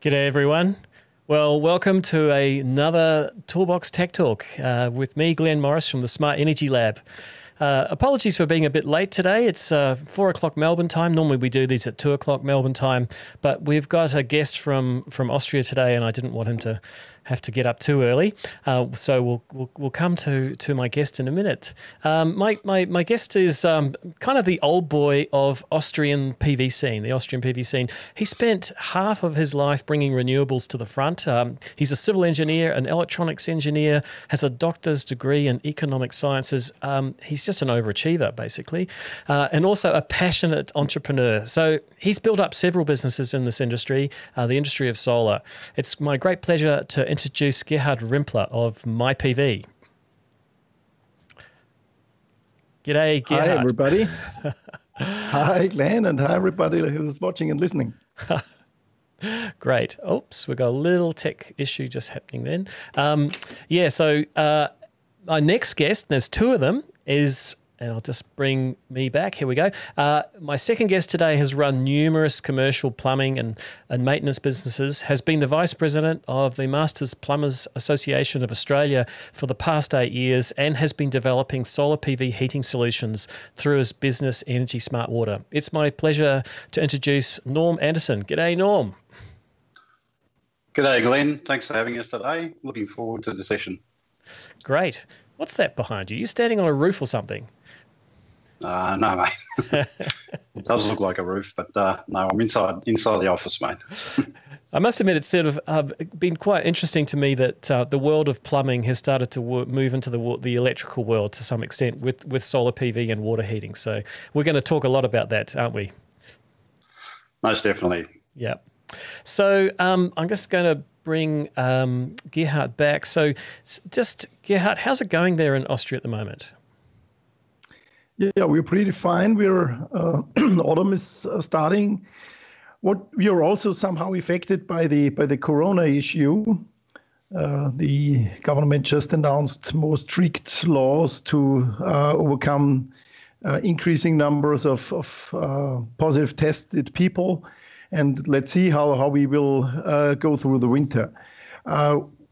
G'day, everyone. Well, welcome to another Toolbox Tech Talk uh, with me, Glenn Morris from the Smart Energy Lab. Uh, apologies for being a bit late today. It's uh, four o'clock Melbourne time. Normally we do these at two o'clock Melbourne time, but we've got a guest from from Austria today, and I didn't want him to have to get up too early. Uh, so we'll, we'll, we'll come to, to my guest in a minute. Um, my, my, my guest is um, kind of the old boy of Austrian PV scene, the Austrian PV scene. He spent half of his life bringing renewables to the front. Um, he's a civil engineer, an electronics engineer, has a doctor's degree in economic sciences. Um, he's just an overachiever, basically, uh, and also a passionate entrepreneur. So he's built up several businesses in this industry, uh, the industry of solar. It's my great pleasure to introduce Gerhard Rimpler of MyPV. G'day, Gerhard. Hi, everybody. hi, Glenn, and hi, everybody who's watching and listening. Great. Oops, we got a little tech issue just happening then. Um, yeah, so uh, our next guest, there's two of them, is and I'll just bring me back. Here we go. Uh, my second guest today has run numerous commercial plumbing and, and maintenance businesses, has been the vice president of the Masters Plumbers Association of Australia for the past eight years, and has been developing solar PV heating solutions through his business Energy Smart Water. It's my pleasure to introduce Norm Anderson. G'day, Norm. G'day, Glenn. Thanks for having us today. Looking forward to the session. Great. What's that behind you? You're standing on a roof or something? Uh, no, mate. it does look like a roof, but uh, no, I'm inside inside the office, mate. I must admit, it's sort of uh, been quite interesting to me that uh, the world of plumbing has started to move into the the electrical world to some extent with with solar PV and water heating. So we're going to talk a lot about that, aren't we? Most definitely. Yeah. So um, I'm just going to bring um, Gerhard back. So just Gerhard, how's it going there in Austria at the moment? Yeah, we're pretty fine. We're uh, autumn is uh, starting. What we are also somehow affected by the by the Corona issue. Uh, the government just announced more strict laws to uh, overcome uh, increasing numbers of, of uh, positive tested people, and let's see how how we will go through the winter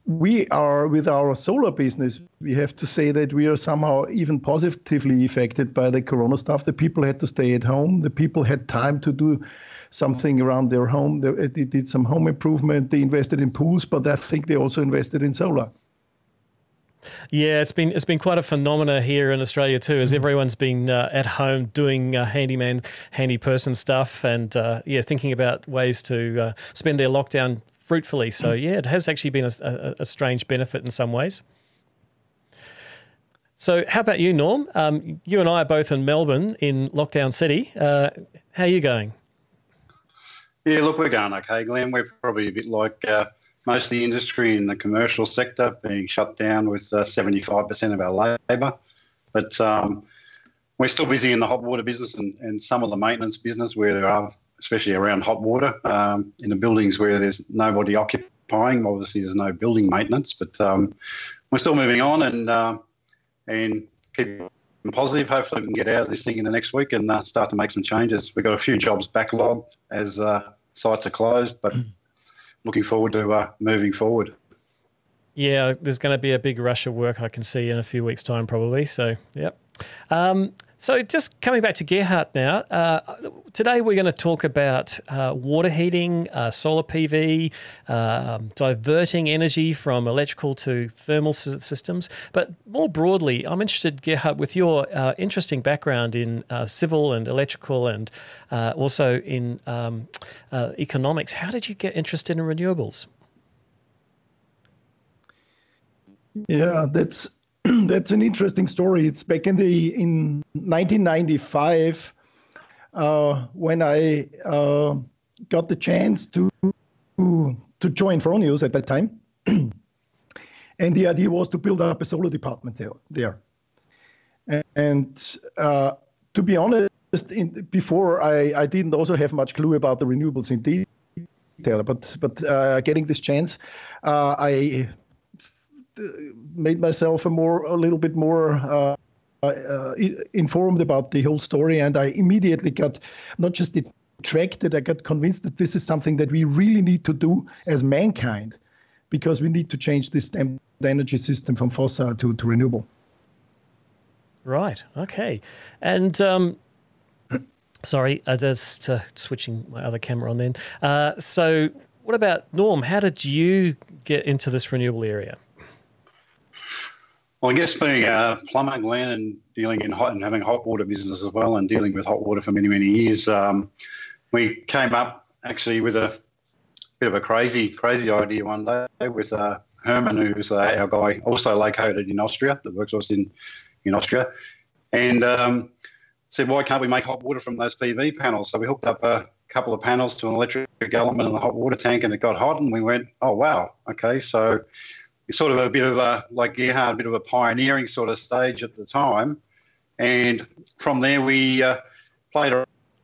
we are with our solar business we have to say that we are somehow even positively affected by the corona stuff. The people had to stay at home. The people had time to do something around their home. They, they did some home improvement. They invested in pools but i think they also invested in solar. Yeah, it's been it's been quite a phenomena here in Australia too, as mm-hmm. everyone's been uh, at home doing uh, handyman, handy person stuff, and uh, yeah, thinking about ways to uh, spend their lockdown fruitfully. So yeah, it has actually been a, a, a strange benefit in some ways. So how about you, Norm? Um, you and I are both in Melbourne, in lockdown city. Uh, how are you going? Yeah, look, we're going okay, Glenn. We're probably a bit like uh, most of the industry in the commercial sector being shut down with uh, 75% of our labour. But um, we're still busy in the hot water business and, and some of the maintenance business where there are especially around hot water um, in the buildings where there's nobody occupying. Obviously, there's no building maintenance, but um, we're still moving on and uh, and keep positive. Hopefully, we can get out of this thing in the next week and uh, start to make some changes. We've got a few jobs backlogged as uh, sites are closed, but looking forward to uh, moving forward. Yeah, there's going to be a big rush of work I can see in a few weeks' time, probably. So, yep. Um, so, just coming back to Gerhard now, uh, today we're going to talk about uh, water heating, uh, solar PV, um, diverting energy from electrical to thermal systems. But more broadly, I'm interested, Gerhard, with your uh, interesting background in uh, civil and electrical and uh, also in um, economics. How did you get interested in renewables? Yeah, that's that's an interesting story. It's back in the in 1995 uh, when I uh, got the chance to to join Fronius at that time, and the idea was to build up a solar department there. there. And uh, to be honest, in, before I, I didn't also have much clue about the renewables in detail, but but uh, getting this chance, uh, I made myself a more a little bit more uh, uh, informed about the whole story, and I immediately got not just the I got convinced that this is something that we really need to do as mankind because we need to change this energy system from fossil to, to renewable. Right. Okay. And um, sorry, uh, just uh, switching my other camera on then. Uh, so, what about Norm? How did you get into this renewable area? Well, I guess being a plumber, Glenn, and dealing in hot and having a hot water business as well, and dealing with hot water for many, many years, um, we came up actually with a bit of a crazy, crazy idea one day with uh, Herman, who's uh, our guy, also located in Austria, that works with us in, in Austria, and um, said, why can't we make hot water from those PV panels? So we hooked up a couple of panels to an electric element in the hot water tank, and it got hot, and we went, oh wow, okay, so sort of a bit of a like Gerhard, a bit of a pioneering sort of stage at the time, and from there we uh, played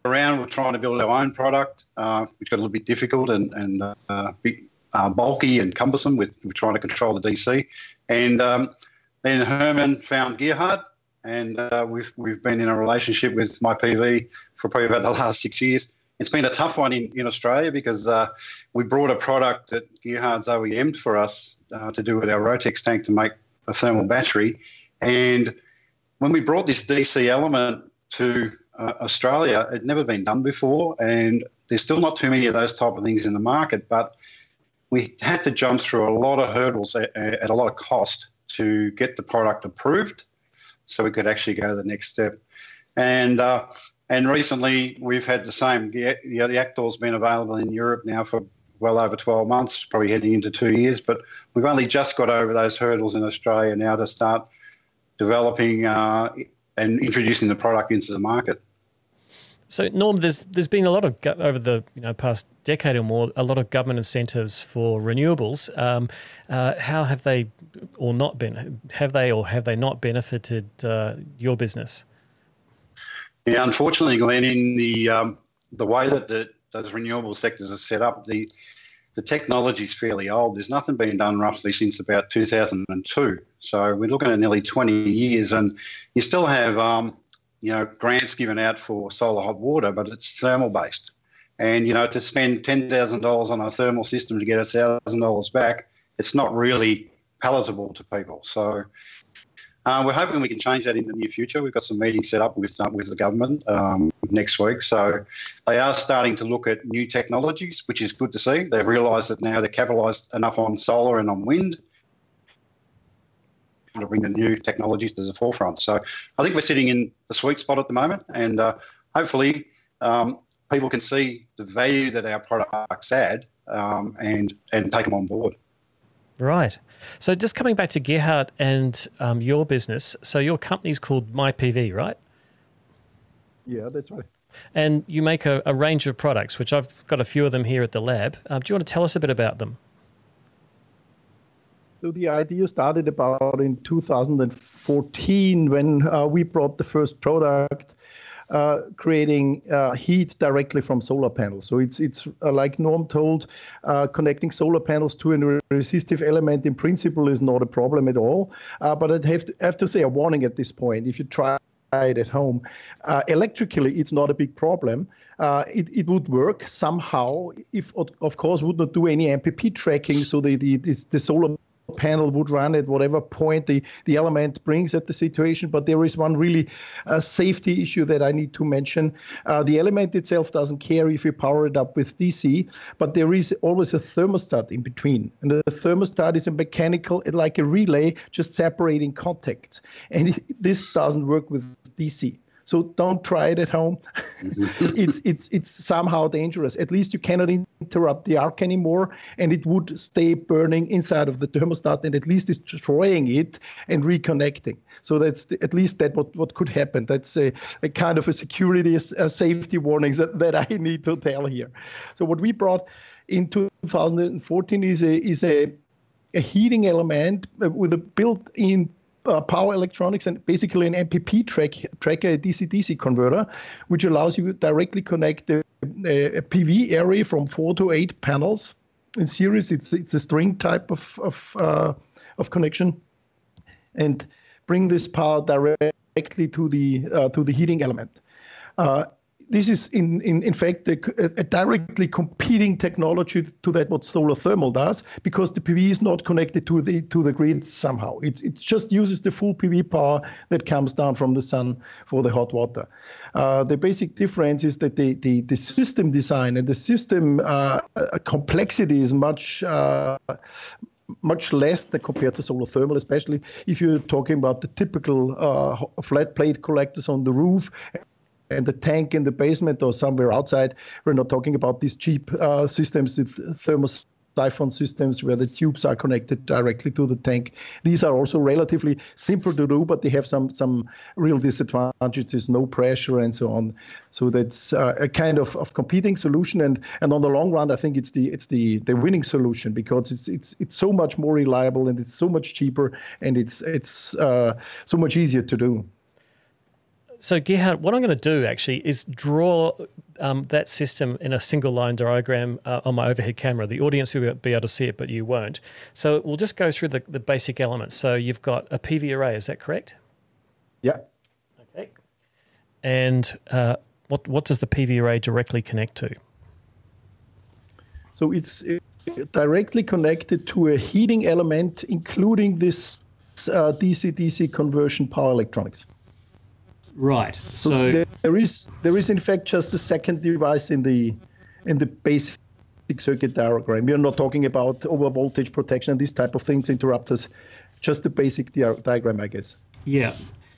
around. We're trying to build our own product, uh, which got a little bit difficult and and uh, bit uh, bulky and cumbersome with, with, trying to control the DC. And um, then Herman found Gerhard, and uh, we've we've been in a relationship with my PV for probably about the last six years. It's been a tough one in, in Australia because uh, we brought a product that Gerhard's OEM'd for us uh, to do with our Rotex tank to make a thermal battery. And when we brought this DC element to uh, Australia, it'd never been done before, and there's still not too many of those type of things in the market. But we had to jump through a lot of hurdles at, at a lot of cost to get the product approved, so we could actually go the next step. And uh, and recently we've had the same. The, you know, the AC THOR's been available in Europe now for well over 12 months, probably heading into two years. But we've only just got over those hurdles in Australia now to start developing uh, and introducing the product into the market. So Norm, there's there's been a lot of over the you know past decade or more, a lot of government incentives for renewables. Um, uh, how have they, or not been? Have they or have they not benefited uh, your business? Yeah, unfortunately, Glenn, in the um, the way that the, those renewable sectors are set up, the the technology is fairly old. There's nothing been done roughly since about 2002. So we're looking at nearly 20 years, and you still have, um, you know, grants given out for solar hot water, but it's thermal based. And you know, to spend ten thousand dollars on a thermal system to get thousand dollars back, it's not really palatable to people. So uh, we're hoping we can change that in the near future. We've got some meetings set up with uh, with the government um, next week, so they are starting to look at new technologies, which is good to see. They've realised that now they're capitalised enough on solar and on wind to bring the new technologies to the forefront. So I think we're sitting in the sweet spot at the moment, and uh, hopefully um, people can see the value that our products add um, and and take them on board. Right. So just coming back to Gerhard and um, your business. So your company's called MyPV, right? Yeah, that's right. And you make a, a, range of products, which I've got a few of them here at the lab. Um, do you want to tell us a bit about them? So the idea started about in 2014 when uh, we brought the first product uh, creating uh, heat directly from solar panels. So it's it's uh, like Norm told, uh, connecting solar panels to a resistive element in principle is not a problem at all. Uh, but I'd have to, have to say a warning at this point. If you try it at home, uh, electrically it's not a big problem. it, it would work somehow if, of course, would not do any MPP tracking. So the the, the solar panel would run at whatever point the, the element brings at the situation. But there is one really uh, safety issue that I need to mention. Uh, the element itself doesn't care if you power it up with DC, but there is always a thermostat in between. And the thermostat is a mechanical, like a relay, just separating contacts. And it, this doesn't work with DC. So don't try it at home. Mm-hmm. it's it's it's somehow dangerous. At least you cannot interrupt the arc anymore, and it would stay burning inside of the thermostat, and at least destroying it and reconnecting. So that's the, at least that what, what could happen. That's a, a kind of a security, a safety warnings that, that I need to tell here. So what we brought in 2014 is a is a a heating element with a built-in uh, power electronics and basically an MPP track, tracker, a DC-DC converter, which allows you to directly connect a, a, PV array from four to eight panels in series. It's it's a string type of of, uh, of connection, and bring this power directly to the uh, to the heating element. This is in, in, in fact a, a, directly competing technology to that what solar thermal does because the PV is not connected to the to the grid somehow. It, it just uses the full PV power that comes down from the sun for the hot water. Uh, the basic difference is that the, the, the system design and the system uh, complexity is much uh, much less than compared to solar thermal, especially if you're talking about the typical uh, flat plate collectors on the roof and the tank in the basement or somewhere outside. We're not talking about these cheap uh, systems with thermosiphon systems where the tubes are connected directly to the tank. These are also relatively simple to do, but they have some some real disadvantages, no pressure and so on. So that's uh, a kind of, of competing solution, and and on the long run, I think it's the it's the the winning solution because it's it's it's so much more reliable and it's so much cheaper and it's it's uh, so much easier to do. So, Gerhard, what I'm going to do actually is draw um, that system in a single line diagram uh, on my overhead camera. The audience will be able to see it, but you won't. So, we'll just go through the, the basic elements. So, you've got a PV array, is that correct? Yeah. Okay. And uh, what, what does the PV array directly connect to? So, it's directly connected to a heating element, including this uh, DC DC conversion power electronics. Right. So, so there, there is there is in fact just the second device in the in the basic circuit diagram. We are not talking about over voltage protection and these type of things, interrupters. Just the basic di- diagram, I guess. Yeah.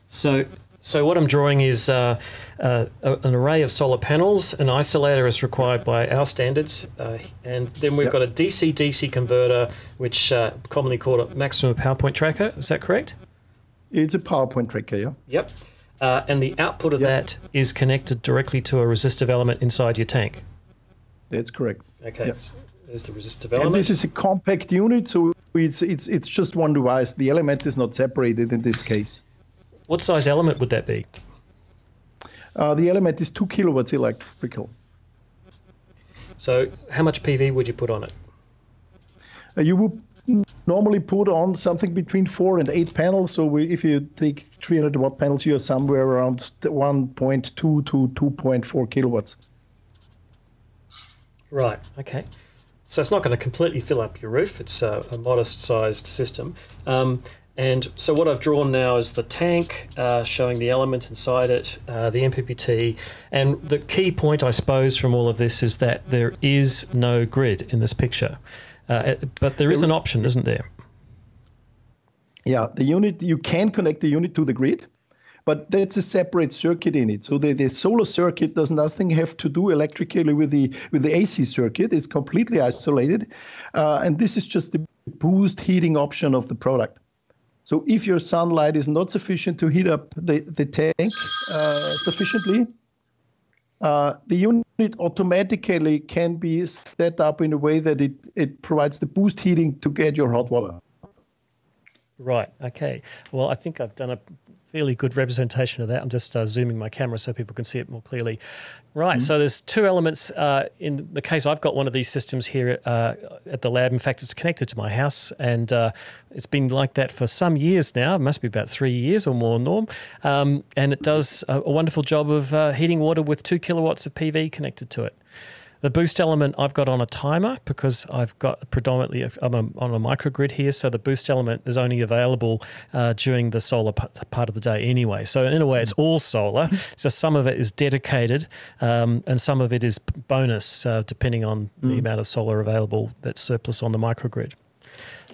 So so what I'm drawing is uh, uh, an array of solar panels. An isolator is required by our standards, uh, and then we've yep. got a DC-DC converter, which uh, commonly called a maximum power point tracker. Is that correct? It's a power point tracker, yeah. Yep. Uh, and the output of yep. that is connected directly to a resistive element inside your tank. That's correct. Okay, yep. there's the resistive element. And this is a compact unit, so it's it's it's just one device. The element is not separated in this case. What size element would that be? Uh, the element is two kilowatts electrical. So, how much PV would you put on it? Uh, you would normally put on something between four and eight panels. So we, if you take 300 watt panels, you're somewhere around 1.2 to 2.4 kilowatts. Right. Okay. So it's not going to completely fill up your roof. It's a, a modest-sized system. Um, and so what I've drawn now is the tank, uh, showing the elements inside it, uh, the MPPT, and the key point, I suppose, from all of this is that there is no grid in this picture. Uh, but there is an option, isn't there? Yeah, the unit you can connect the unit to the grid, but that's a separate circuit in it. So the, the solar circuit does nothing have to do electrically with the with the AC circuit. It's completely isolated, uh, and this is just the boost heating option of the product. So if your sunlight is not sufficient to heat up the, the tank uh, sufficiently, uh, the unit automatically can be set up in a way that it, it provides the boost heating to get your hot water. Right. Okay. Well, I think I've done a fairly good representation of that. I'm just uh, zooming my camera so people can see it more clearly. Right. Mm-hmm. So there's two elements. Uh, in the case, I've got one of these systems here uh, at the lab. In fact, it's connected to my house, and uh, it's been like that for some years now. It must be about three years or more, Norm. Um, and it does a, a wonderful job of uh, heating water with two kilowatts of PV connected to it. The boost element I've got on a timer because I've got predominantly I'm on a microgrid here, so the boost element is only available uh, during the solar part of the day anyway. So in a way, it's all solar. so some of it is dedicated, um, and some of it is bonus, uh, depending on mm. the amount of solar available that's surplus on the microgrid.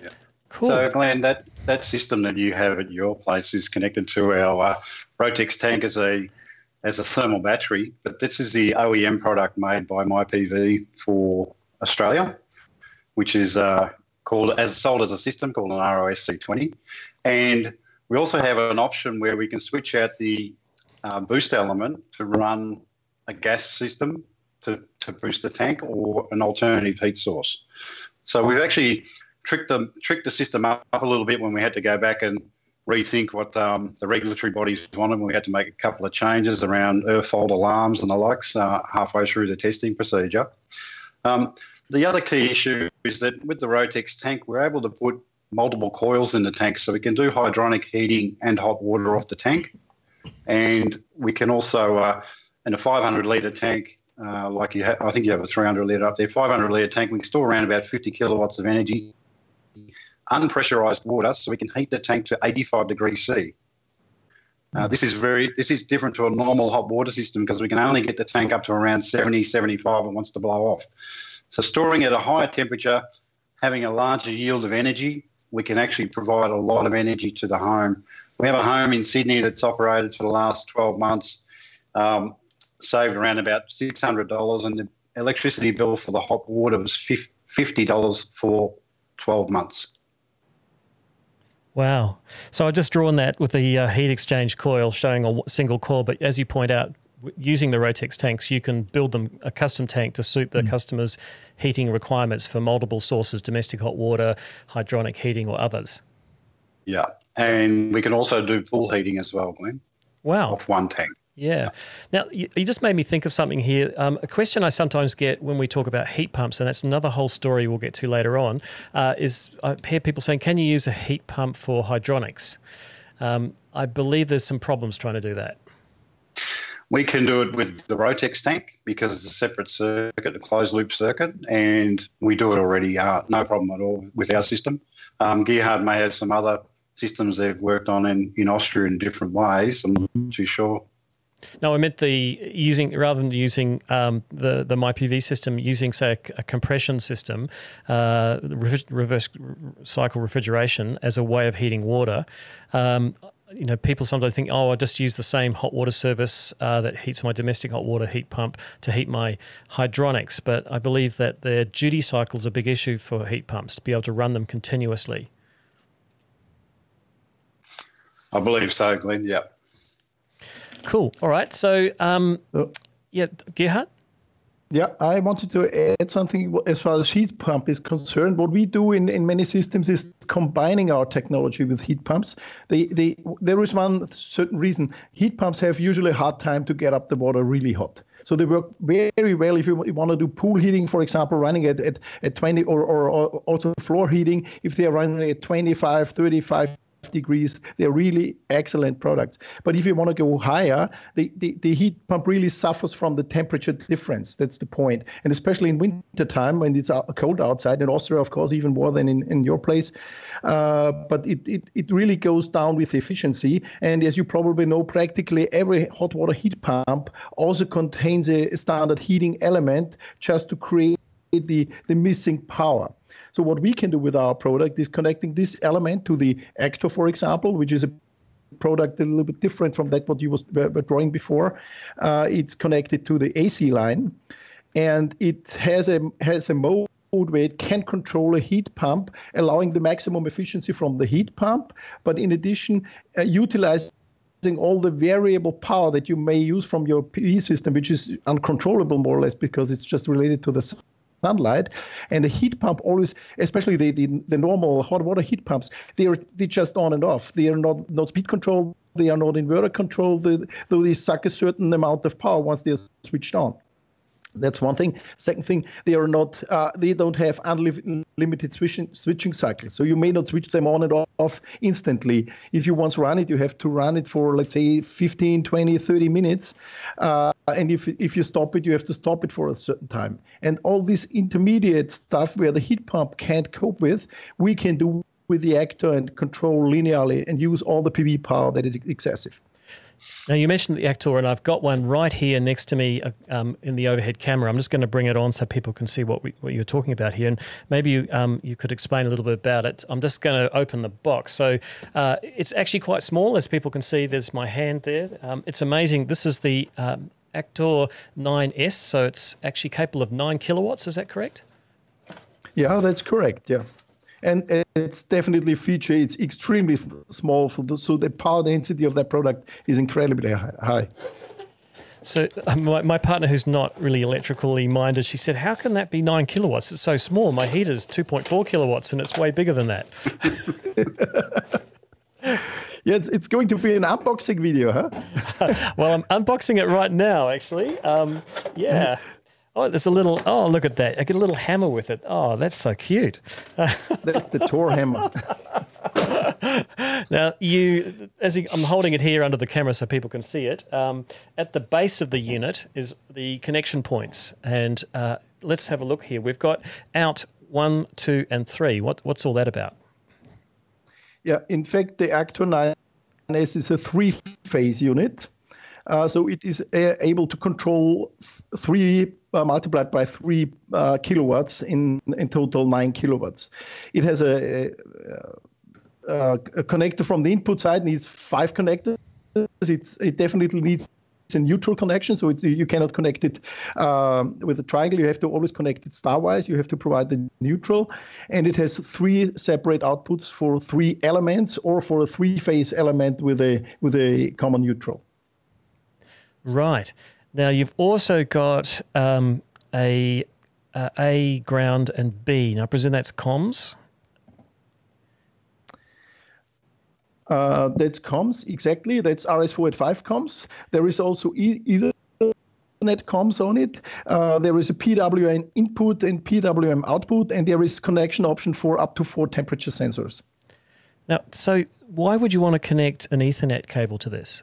Yeah. Cool. So Glenn, that that system that you have at your place is connected to our uh, Rotex tank as a as a thermal battery, but this is the OEM product made by MyPV for Australia, which is uh, called as sold as a system called an ROSC20, and we also have an option where we can switch out the uh, boost element to run a gas system to, to boost the tank or an alternative heat source. So we've actually tricked the tricked the system up a little bit when we had to go back and rethink what um, the regulatory bodies wanted. We had to make a couple of changes around earth fault alarms and the likes uh, halfway through the testing procedure. Um, the other key issue is that with the Rotex tank, we're able to put multiple coils in the tank, so we can do hydronic heating and hot water off the tank, and we can also uh, and a 500 litre tank, uh, like you have, I think you have a 300 litre up there, 500 litre tank, we can store around about 50 kilowatts of energy, unpressurized water, so we can heat the tank to 85 degrees C. Uh, this is very this is different to a normal hot water system because we can only get the tank up to around 70, 75 and wants to blow off. So storing at a higher temperature, having a larger yield of energy, we can actually provide a lot of energy to the home. We have a home in Sydney that's operated for the last 12 months, um, saved around about $600, and the electricity bill for the hot water was $50 for 12 months. Wow. So I've just drawn that with the uh, heat exchange coil showing a single core, but as you point out, using the Rotex tanks, you can build them a custom tank to suit the mm. customer's heating requirements for multiple sources, domestic hot water, hydronic heating, or others. Yeah. And we can also do pool heating as well, Glenn. Wow. Off one tank. Yeah. Now, you, just made me think of something here. Um, a question I sometimes get when we talk about heat pumps, and that's another whole story we'll get to later on, uh, is I hear people saying, can you use a heat pump for hydronics? Um, I believe there's some problems trying to do that. We can do it with the Rotex tank because it's a separate circuit, a closed loop circuit, and we do it already. Uh, no problem at all with our system. Um, Gerhard may have some other systems they've worked on in, in Austria in different ways. I'm not too sure. No, I meant the using rather than using um, the the MyPV system, using say a, a compression system, uh, reverse cycle refrigeration as a way of heating water. Um, you know, people sometimes think, oh, I just use the same hot water service uh, that heats my domestic hot water heat pump to heat my hydronics. But I believe that the duty cycle is a big issue for heat pumps to be able to run them continuously. I believe so, Glenn. Yeah. Cool. All right. So, um, yeah, Gerhard? Yeah, I wanted to add something as far as heat pump is concerned. What we do in, in many systems is combining our technology with heat pumps. They, they, there is one certain reason. Heat pumps have usually a hard time to get up the water really hot. So they work very well if you want to do pool heating, for example, running at, at, at 20 or, or, or also floor heating, if they are running at 25, 35 degrees. They're really excellent products. But if you want to go higher, the, the, the heat pump really suffers from the temperature difference. That's the point. And especially in winter time when it's cold outside, in Austria, of course, even more than in, in your place. Uh, but it, it, it really goes down with efficiency. And as you probably know, practically every hot water heat pump also contains a standard heating element just to create the, the missing power. So what we can do with our product is connecting this element to the AC THOR, for example, which is a product a little bit different from that what you was, were, drawing before. Uh, it's connected to the AC line, and it has a has a mode where it can control a heat pump, allowing the maximum efficiency from the heat pump, but in addition, uh, utilizing all the variable power that you may use from your PV system, which is uncontrollable more or less because it's just related to the sunlight. And the heat pump always, especially the, the, the normal hot water heat pumps, they are they just on and off. They are not not speed control. They are not inverter control. They, they suck a certain amount of power once they're switched on. That's one thing. Second thing, they are not, uh, they don't have unlimited switching, switching cycles. So you may not switch them on and off instantly. If you once run it, you have to run it for, let's say, 15, 20, 30 minutes. Uh, and if, if you stop it, you have to stop it for a certain time. And all this intermediate stuff where the heat pump can't cope with, we can do with the AC THOR and control linearly and use all the PV power that is excessive. Now, you mentioned the AC THOR, and I've got one right here next to me uh, um, in the overhead camera. I'm just going to bring it on so people can see what, we, what you're talking about here. And maybe you, um, you could explain a little bit about it. I'm just going to open the box. So uh, it's actually quite small, as people can see. There's my hand there. Um, it's amazing. This is the um, AC THOR 9S, so it's actually capable of 9 kilowatts. Is that correct? Yeah, that's correct. Yeah and it's definitely a feature. It's extremely small, the, so the power density of that product is incredibly high. So um, my, my partner, who's not really electrically minded, she said, "How can that be nine kilowatts? It's so small. My heater's two point four kilowatts, and it's way bigger than that." yeah, it's, it's going to be an unboxing video, huh? well, I'm unboxing it right now, actually. Um, yeah. Oh, there's a little. Oh, look at that! I get a little hammer with it. Oh, that's so cute. that's the Thor hammer. Now, you, as you, I'm holding it here under the camera so people can see it. Um, at the base of the unit is the connection points, and uh, let's have a look here. We've got out one, two, and three. What, what's all that about? Yeah, in fact, the AC THOR 9S is a three-phase unit. Uh, so it is uh, able to control three uh, multiplied by three uh, kilowatts in, in total nine kilowatts. It has a, a, a, connector from the input side needs five connectors. It's, it definitely needs a neutral connection, so you cannot connect it um, with a triangle. You have to always connect it starwise. You have to provide the neutral, and it has three separate outputs for three elements or for a three-phase element with a with a common neutral. Right. Now you've also got um, a uh, A ground and B. Now I presume that's comms. Uh, that's comms exactly. That's RS485 comms. There is also e- either net comms on it. Uh, there is a PWM input and PWM output, and there is connection option for up to four temperature sensors. Now, so why would you want to connect an Ethernet cable to this?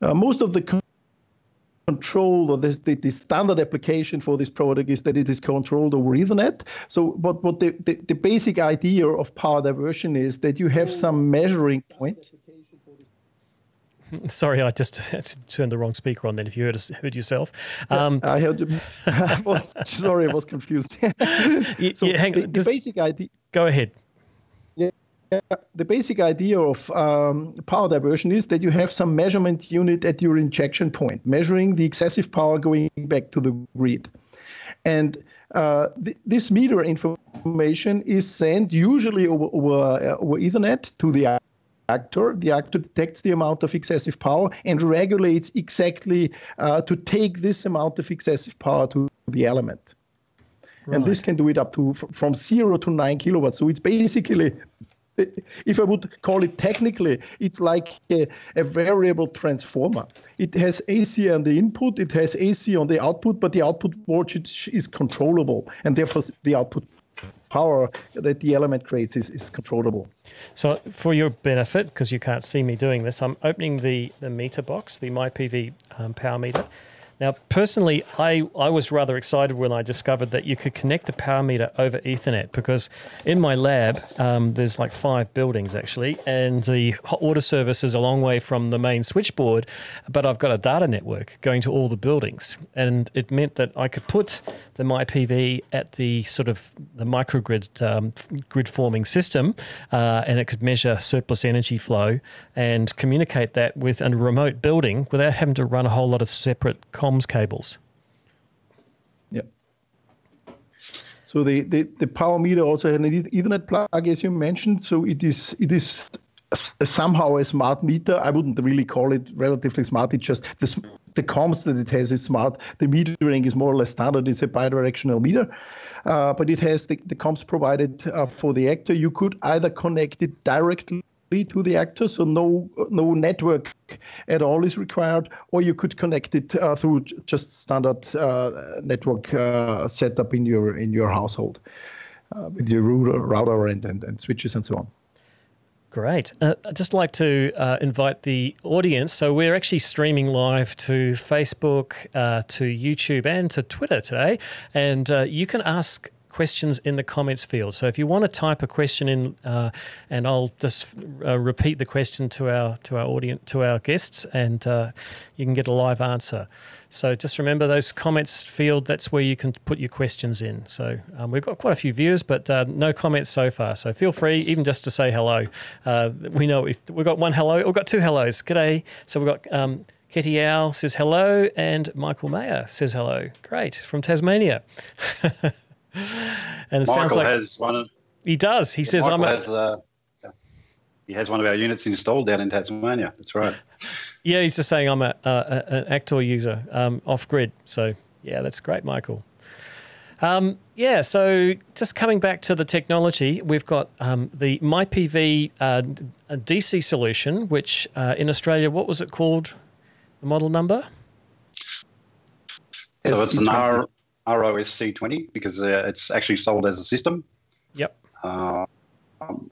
Uh, most of the control or this, the, the, standard application for this product is that it is controlled over Ethernet. So, but what the, the, the basic idea of power diversion is that you have some measuring point. Sorry, I just turned the wrong speaker on. Then, if you heard heard yourself, um, yeah, I heard. I was, sorry, I was confused. so yeah, hang, the, the basic idea. Go ahead the basic idea of um, power diversion is that you have some measurement unit at your injection point, measuring the excessive power going back to the grid. And uh, th- this meter information is sent usually over, over, uh, over Ethernet to the AC THOR. The AC THOR detects the amount of excessive power and regulates exactly uh, to take this amount of excessive power to the element. Right. And this can do it up to f- from zero to nine kilowatts. So it's basically if I would call it technically, it's like a, a, variable transformer. It has AC on the input, it has AC on the output, but the output voltage is controllable, and therefore the output power that the element creates is, is controllable. So, for your benefit, because you can't see me doing this, I'm opening the, the meter box, the MyPV um, power meter. Now, personally, I, I was rather excited when I discovered that you could connect the power meter over Ethernet because in my lab, um, there's like five buildings actually, and the hot water service is a long way from the main switchboard, but I've got a data network going to all the buildings. And it meant that I could put the MyPV at the sort of the microgrid um, grid forming system, uh, and it could measure surplus energy flow and communicate that with a remote building without having to run a whole lot of separate comms cables. Yeah. So the, the, the power meter also had an Ethernet plug, as you mentioned. So it is it is somehow a smart meter. I wouldn't really call it relatively smart. It's just the, the comms that it has is smart. The metering is more or less standard. It's a bidirectional meter, uh, but it has the, the comms provided uh, for the AC THOR. You could either connect it directly to the AC THOR, so no no network at all is required, or you could connect it uh, through just standard uh, network uh, setup in your in your household uh, with your router, router and, and, and switches and so on. Great. Uh, I'd just like to uh, invite the audience. So, we're actually streaming live to Facebook, to YouTube, and to Twitter today. And you can ask questions in the comments field. So if you want to type a question in, uh, and I'll just uh, repeat the question to our to our audience to our guests, and uh, you can get a live answer. So just remember those comments field. That's where you can put your questions in. So um, we've got quite a few viewers, but uh, no comments so far. So feel free, even just to say hello. Uh, we know we've, we've got one hello. We've got two hellos. G'day. So we've got. Um, Ketty Owl says hello, and Michael Mayer says hello. Great from Tasmania. and it Michael sounds like has one of, he does. He says, Michael "I'm." A, has, uh, he has one of our units installed down in Tasmania. That's right. yeah, he's just saying I'm a, an AC THOR user um, off grid. So yeah, that's great, Michael. Um, yeah, so just coming back to the technology, we've got um, the MyPV uh, DC solution, which uh, in Australia, what was it called? The model number? So it's an R, ROSC20 because uh, it's actually sold as a system. Yep. Uh, um,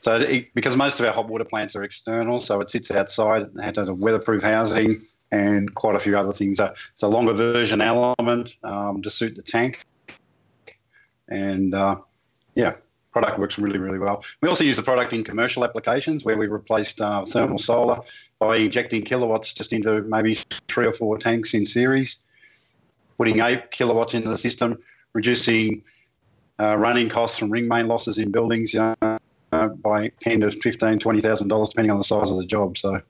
So it, because most of our hot water plants are external, so it sits outside and has a weatherproof housing and quite a few other things. Uh, it's a longer version element um, to suit the tank. And uh, yeah, product works really, really well. We also use the product in commercial applications where we've replaced uh, thermal solar by injecting kilowatts just into maybe three or four tanks in series, putting eight kilowatts into the system, reducing uh, running costs from ring main losses in buildings, you know, uh, by ten to fifteen, twenty thousand dollars, depending on the size of the job. So.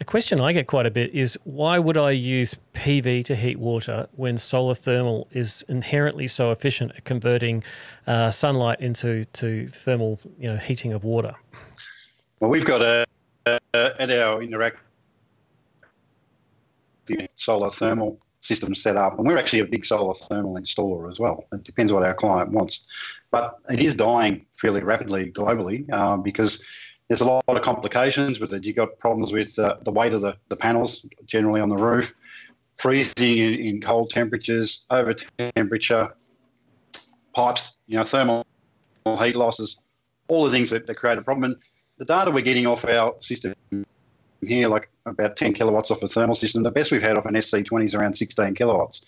A question I get quite a bit is why would I use PV to heat water when solar thermal is inherently so efficient at converting uh, sunlight into to thermal, you know, heating of water? Well, we've got a, a at our interact solar thermal system set up, and we're actually a big solar thermal installer as well. It depends what our client wants, but it is dying fairly rapidly globally uh, because there's a lot of complications with it. You've got problems with uh, the weight of the, the panels generally on the roof, freezing in, in cold temperatures, over temperature, pipes, you know, thermal heat losses, all the things that, that create a problem. And the data we're getting off our system here, like about 10 kilowatts off a thermal system, the best we've had off an SC20 is around 16 kilowatts.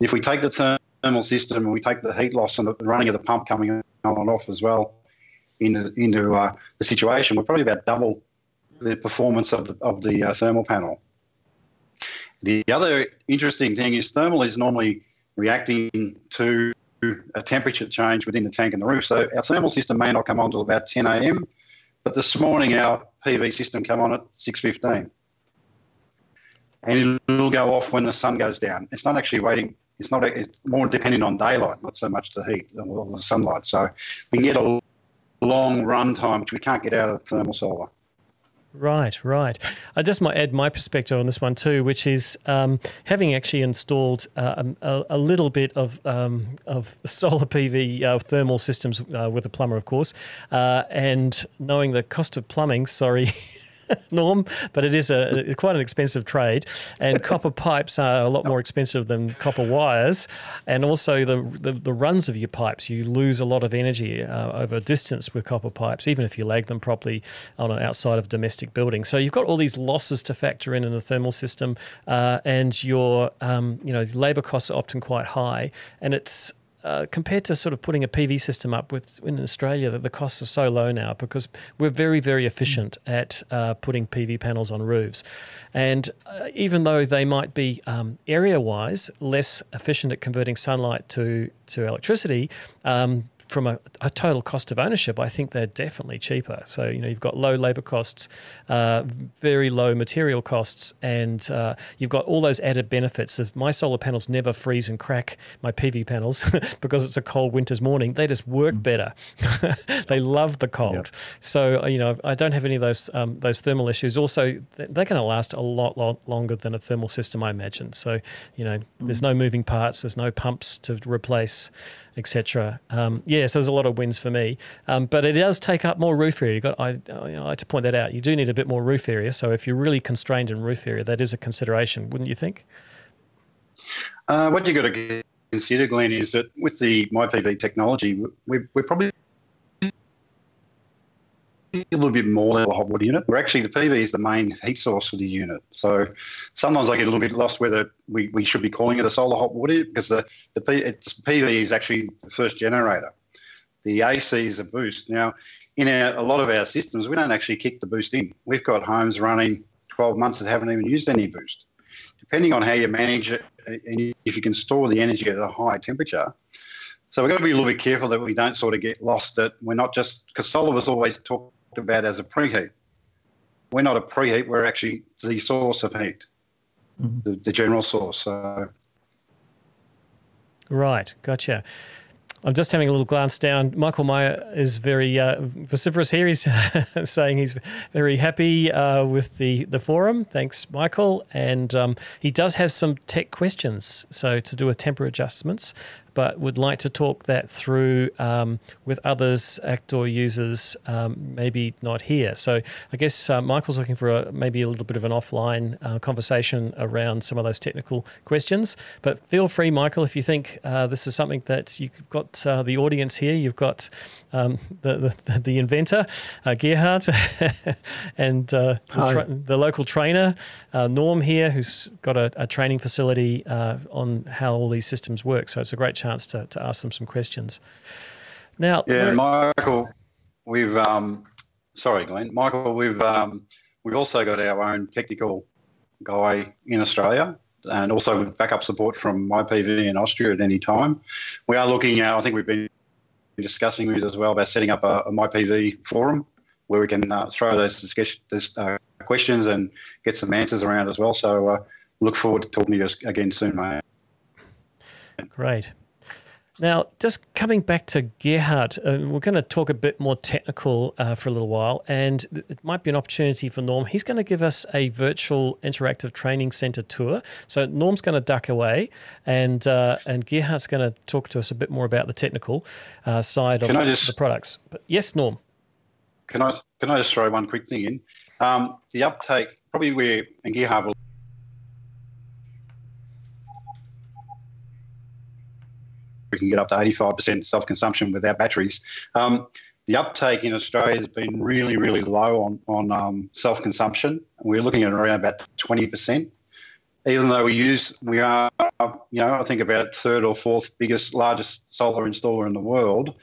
If we take the thermal system and we take the heat loss and the running of the pump coming on and off as well, into into uh, the situation, we're probably about double the performance of the of the uh, thermal panel. The other interesting thing is thermal is normally reacting to a temperature change within the tank and the roof. So our thermal system may not come on until about 10 a.m., but this morning our PV system came on at 6:15, and it'll go off when the sun goes down. It's not actually waiting. It's not. It's more dependent on daylight, not so much the heat or the sunlight. So we can get a long run time, which we can't get out of thermal solar. Right, right. I just might add my perspective on this one too, which is um, having actually installed uh, a, a, little bit of um, of solar PV uh, thermal systems uh, with a plumber, of course, uh, and knowing the cost of plumbing. Sorry. Norm, but it is a quite an expensive trade, and copper pipes are a lot more expensive than copper wires, and also the the, the runs of your pipes. You lose a lot of energy uh, over distance with copper pipes, even if you lag them properly on an outside of domestic building. So you've got all these losses to factor in in the thermal system, uh, and your um, you know labour costs are often quite high, and it's uh, compared to sort of putting a PV system up with in Australia, that the costs are so low now because we're very, very efficient at uh, putting PV panels on roofs. And uh, even though they might be um, area wise less efficient at converting sunlight to, to electricity, um, from a, a, total cost of ownership, I think they're definitely cheaper. So you know you've got low labour costs, uh, very low material costs, and uh, you've got all those added benefits of my solar panels never freeze and crack my PV panels because it's a cold winter's morning. They just work mm. better. they love the cold. Yep. So uh, you know I don't have any of those um, those thermal issues. Also, they're going to last a lot, lot longer than a thermal system, I imagine. So you know mm. there's no moving parts, there's no pumps to replace etc. Um, yeah, so there's a lot of wins for me, um, but it does take up more roof area. You got I, I like to point that out. You do need a bit more roof area. So if you're really constrained in roof area, that is a consideration, wouldn't you think? Uh, what you got to consider, Glenn, is that with the MyPV technology, we, we're probably a little bit more than a hot water unit. We're actually the PV is the main heat source for the unit. So sometimes I get a little bit lost whether we, we should be calling it a solar hot water because the the P, PV is actually the first generator. The AC is a boost. Now, in our, a lot of our systems, we don't actually kick the boost in. We've got homes running 12 months that haven't even used any boost. Depending on how you manage it, uh, and if you can store the energy at a high temperature, so we've got to be a little bit careful that we don't sort of get lost. That we're not just because solar was always talked about as a preheat. We're not a preheat, we're actually the source of heat, mm-hmm. the, the, general source. So. Right, gotcha. I'm just having a little glance down. Michael Meyer is very uh, vociferous here. He's saying he's very happy uh, with the, the forum. Thanks, Michael. And um, he does have some tech questions. So, to do with temper adjustments but would like to talk that through um, with others, AC THOR users, um, maybe not here. So I guess uh, Michael's looking for a, maybe a little bit of an offline uh, conversation around some of those technical questions. But feel free, Michael, if you think uh, this is something that you've got uh, the audience here. You've got um, the, the, the inventor, uh, Gerhard, and uh, the, tra- the, local trainer, uh, Norm here, who's got a, a training facility uh, on how all these systems work. So it's a great chance to, to ask them some questions. Now, yeah, Michael, we've um, sorry, Glenn, Michael, we've um, we've also got our own technical guy in Australia and also with backup support from MyPV in Austria at any time. We are looking at, I think we've been discussing with as well about setting up a, a MyPV forum where we can uh, throw those discussion, uh, questions and get some answers around as well. So uh, look forward to talking to you again soon, mate. Great. Now, just coming back to Gerhard, uh, we're going to talk a bit more technical uh, for a little while, and it might be an opportunity for Norm. He's going to give us a virtual interactive training center tour. So Norm's going to duck away, and uh, and Gerhard's going to talk to us a bit more about the technical uh, side of just, the products. But yes, Norm. Can I can I just throw one quick thing in? Um, the uptake, probably where and Gerhard will we can get up to 85% self consumption without batteries. Um, the uptake in Australia has been really, really low on, on um, self consumption. We're looking at around about 20%. Even though we use, we are, you know, I think about third or fourth biggest, largest solar installer in the world,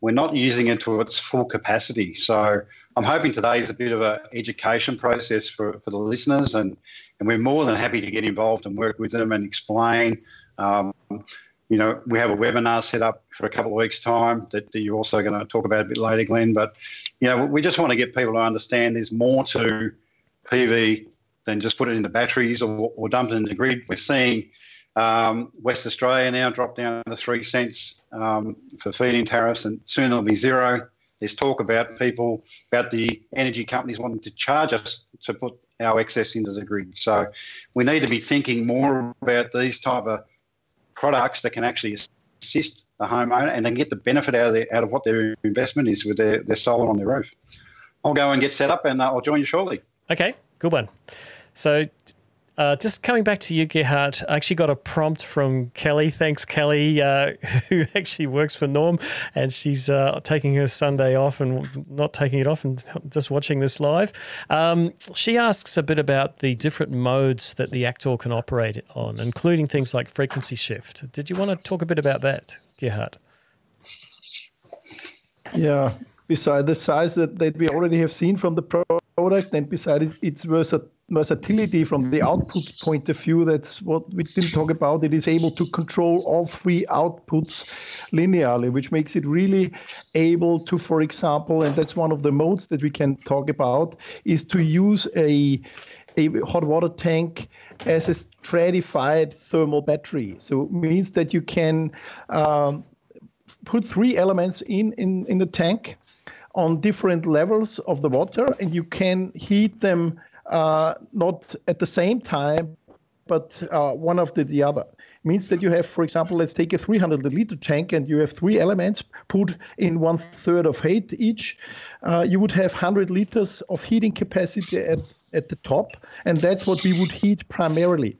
we're not using it to its full capacity. So I'm hoping today is a bit of an education process for, for the listeners, and, and we're more than happy to get involved and work with them and explain. Um, you know, we have a webinar set up for a couple of weeks' time that, you're also going to talk about a bit later, Glenn. But, you know, we just want to get people to understand there's more to PV than just put it into batteries or, or dump it in the grid. We're seeing um, West Australia now drop down to three cents um, for feeding tariffs, and soon it'll be zero. There's talk about people, about the energy companies wanting to charge us to put our excess into the grid. So we need to be thinking more about these type of products that can actually assist the homeowner and then get the benefit out of, their, out of what their investment is with their, their solar on their roof. I'll go and get set up and uh, I'll join you shortly. Okay, good one. So uh, just coming back to you, Gerhard, I actually got a prompt from Kelly. Thanks, Kelly, uh, who actually works for Norm, and she's uh, taking her Sunday off and not taking it off and just watching this live. Um, she asks a bit about the different modes that the AC THOR can operate on, including things like frequency shift. Did you want to talk a bit about that, Gerhard? Yeah, beside the size that, that we already have seen from the product, and besides its versatile versatility from the output point of view. That's what we didn't talk about. It is able to control all three outputs linearly, which makes it really able to, for example, and that's one of the modes that we can talk about, is to use a a hot water tank as a stratified thermal battery. So it means that you can um, put three elements in, in, in the tank on different levels of the water, and you can heat them uh, not at the same time, but uh, one after the other. Means that you have, for example, let's take a 300 liter tank and you have three elements put in one third of height each. Uh, you would have 100 liters of heating capacity at, at the top, and that's what we would heat primarily.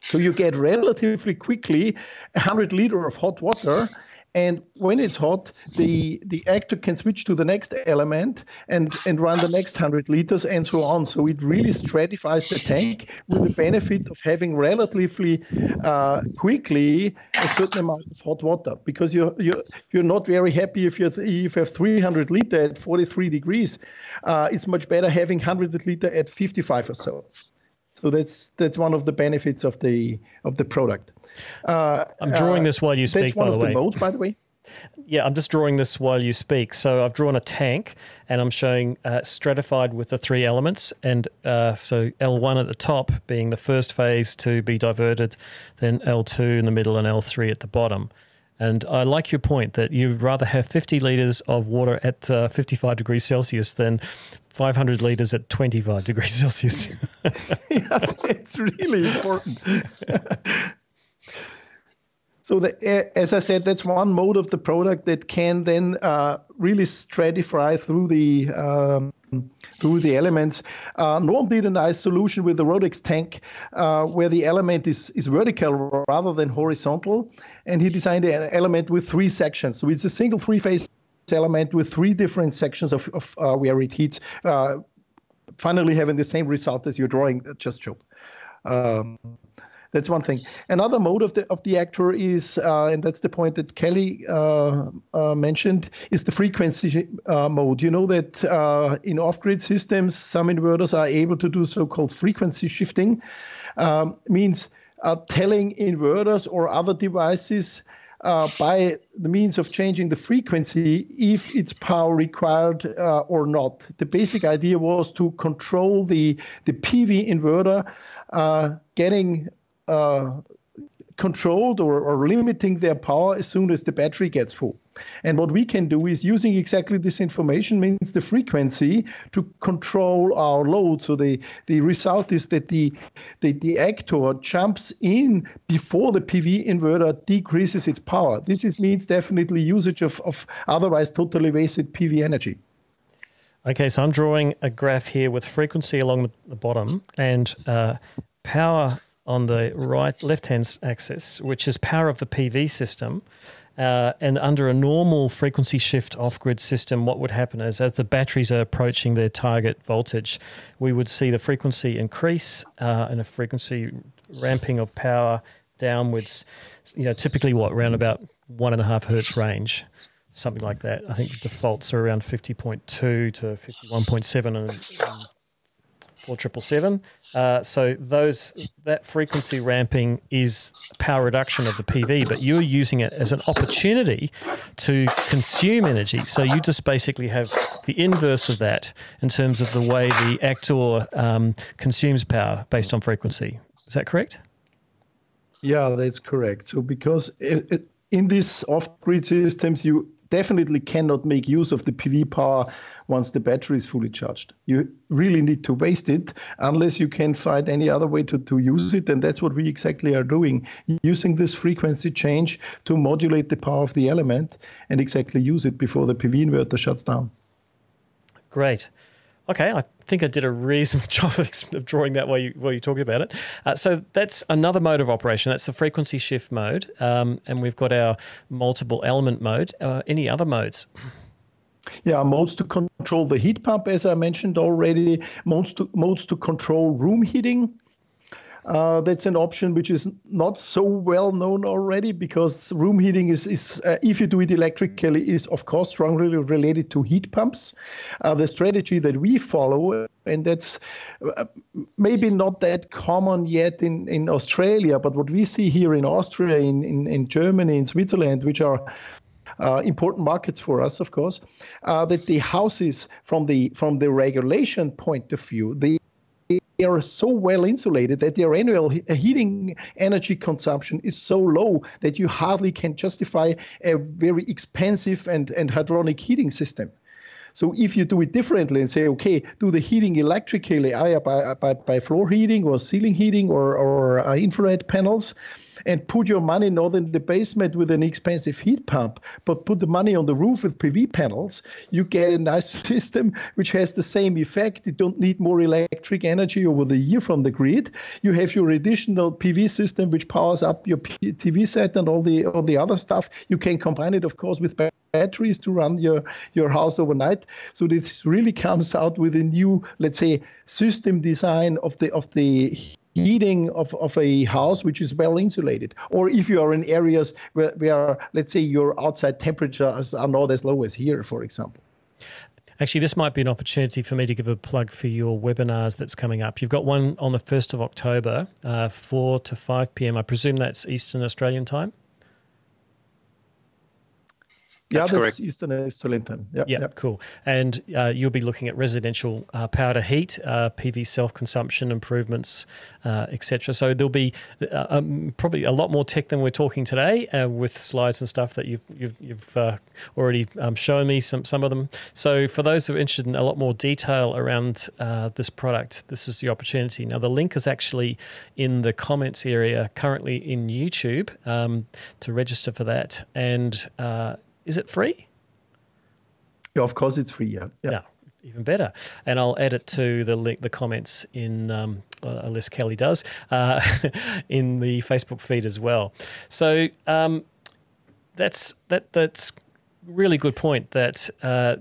So you get relatively quickly 100 liter of hot water and when it's hot, the, the AC THOR can switch to the next element and, and run the next 100 liters and so on. So it really stratifies the tank with the benefit of having relatively uh, quickly a certain amount of hot water because you're, you're, you're not very happy if, you if you have 300 liter at 43 degrees. Uh, it's much better having 100 liter at 55 or so. So that's that's one of the benefits of the of the product. Uh, I'm drawing uh, this while you speak. That's one by of the, the modes, by the way. Yeah, I'm just drawing this while you speak. So I've drawn a tank, and I'm showing uh, stratified with the three elements, and uh, so L1 at the top being the first phase to be diverted, then L2 in the middle, and L3 at the bottom. And I like your point that you'd rather have 50 litres of water at uh, 55 degrees Celsius than 500 litres at 25 degrees Celsius. yeah, it's really important. So, the, as I said, that's one mode of the product that can then uh, really stratify through the um, through the elements. Uh, Norm did a nice solution with the Rotex tank uh, where the element is, is vertical rather than horizontal. And he designed an element with three sections. So it's a single three phase element with three different sections of, of uh, where it heats, uh, finally having the same result as your drawing just showed. Um, that's one thing. Another mode of the of the AC THOR is, uh, and that's the point that Kelly uh, uh, mentioned, is the frequency uh, mode. You know that uh, in off-grid systems, some inverters are able to do so-called frequency shifting. Um, means uh, telling inverters or other devices uh, by the means of changing the frequency if it's power required uh, or not. The basic idea was to control the, the PV inverter uh, getting uh, controlled or, or limiting their power as soon as the battery gets full. And what we can do is using exactly this information means the frequency to control our load. So the, the result is that the, the, the AC THOR jumps in before the PV inverter decreases its power. This is, means definitely usage of, of otherwise totally wasted PV energy. Okay, so I'm drawing a graph here with frequency along the, the bottom and uh, power on the right left hand axis, which is power of the PV system. Uh, and under a normal frequency shift off grid system, what would happen is as the batteries are approaching their target voltage, we would see the frequency increase uh, and a frequency ramping of power downwards, you know, typically what, around about one and a half hertz range, something like that. I think the defaults are around 50.2 to 51.7 and, and four triple seven. Uh, so those that frequency ramping is power reduction of the PV, but you're using it as an opportunity to consume energy. So you just basically have the inverse of that in terms of the way the AC THOR um, consumes power based on frequency. Is that correct? Yeah, that's correct. So because it, it, in these off-grid systems, you definitely cannot make use of the PV power once the battery is fully charged. You really need to waste it unless you can find any other way to, to use it. And that's what we exactly are doing, using this frequency change to modulate the power of the element and exactly use it before the PV inverter shuts down. Great. Okay, I think I did a reasonable job of drawing that while, you, while you're talking about it. Uh, so that's another mode of operation. That's the frequency shift mode. Um, and we've got our multiple element mode. Uh, any other modes? Yeah, modes to control the heat pump, as I mentioned already, modes to, modes to control room heating. Uh, that's an option which is not so well known already because room heating is, is uh, if you do it electrically, is of course strongly related to heat pumps. Uh, the strategy that we follow, and that's uh, maybe not that common yet in, in Australia, but what we see here in Austria, in, in, in Germany, in Switzerland, which are uh, important markets for us, of course, uh, that the houses from the from the regulation point of view, they are so well insulated that their annual heating energy consumption is so low that you hardly can justify a very expensive and, and hydronic heating system. So if you do it differently and say, okay, do the heating electrically, either by, by, by floor heating or ceiling heating or, or uh, infrared panels, and put your money not in the basement with an expensive heat pump, but put the money on the roof with PV panels, you get a nice system which has the same effect. You don't need more electric energy over the year from the grid. You have your additional PV system which powers up your TV set and all the all the other stuff. You can combine it, of course, with batteries to run your your house overnight. So this really comes out with a new, let's say, system design of the of the heating of, of a house which is well insulated or if you are in areas where, where let's say your outside temperatures are not as low as here for example Actually, this might be an opportunity for me to give a plug for your webinars that's coming up. You've got one on the 1st of October, uh, 4 to 5 p.m. I presume that's Eastern Australian time? Yeah, that's Eastern Australian time. Yeah, yeah, yep. cool. And uh, you'll be looking at residential uh, power to heat, uh, PV self-consumption improvements, uh, etc. So there'll be uh, um, probably a lot more tech than we're talking today, uh, with slides and stuff that you've you've, you've already um, shown me some some of them. So for those who are interested in a lot more detail around this product, this is the opportunity. Now the link is actually in the comments area currently in YouTube um, to register for that and is it free? Yeah, of course it's free. Yeah. Yeah. even better. And I'll add it to the link, the comments in, um, unless Kelly does, uh, in the Facebook feed as well. So um, that's that. That's really good point. That uh,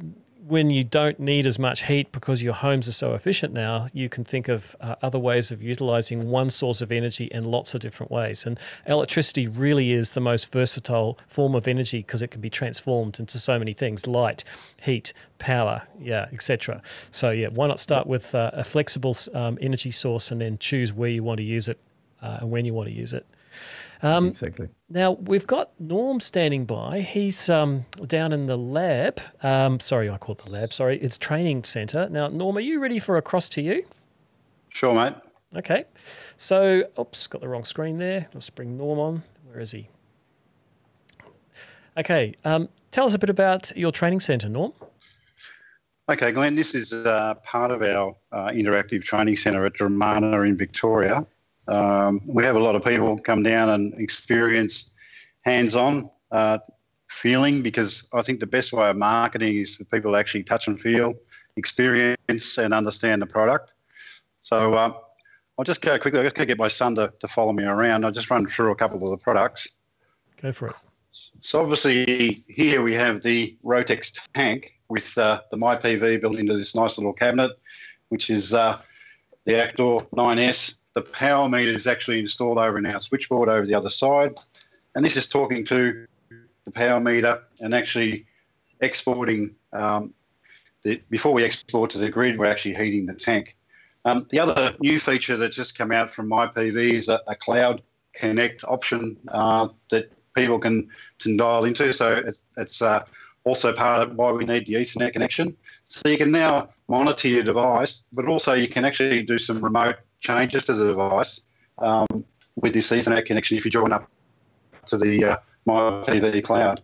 when you don't need as much heat because your homes are so efficient now, you can think of uh, other ways of utilizing one source of energy in lots of different ways. And electricity really is the most versatile form of energy because it can be transformed into so many things: light, heat, power, yeah, etc. So yeah, why not start with uh, a flexible um, energy source and then choose where you want to use it uh, and when you want to use it. Um, exactly. Now we've got Norm standing by. He's um, down in the lab. Um, sorry, I call it the lab. Sorry, it's training centre. Now, Norm, are you ready for a cross to you? Sure, mate. Okay. So, oops, got the wrong screen there. Let's bring Norm on. Where is he? Okay. Um, tell us a bit about your training centre, Norm. Okay, Glenn, this is uh, part of our uh, interactive training centre at Dromana in Victoria. Um, we have a lot of people come down and experience hands-on uh, feeling because I think the best way of marketing is for people to actually touch and feel, experience, and understand the product. So uh, I'll just go quickly. I'm just going to get my son to, to follow me around. I'll just run through a couple of the products. Go for it. So obviously here we have the Rotex tank with uh, the MyPV built into this nice little cabinet, which is uh, the AC THOR 9S the power meter is actually installed over in our switchboard over the other side. And this is talking to the power meter and actually exporting. Um, the, before we export to the grid, we're actually heating the tank. Um, the other new feature that's just come out from MyPV is a, a Cloud Connect option uh, that people can, can dial into. So it's, it's uh, also part of why we need the Ethernet connection. So you can now monitor your device, but also you can actually do some remote changes to the device um, with this Ethernet connection if you join up to the uh, MyPV cloud.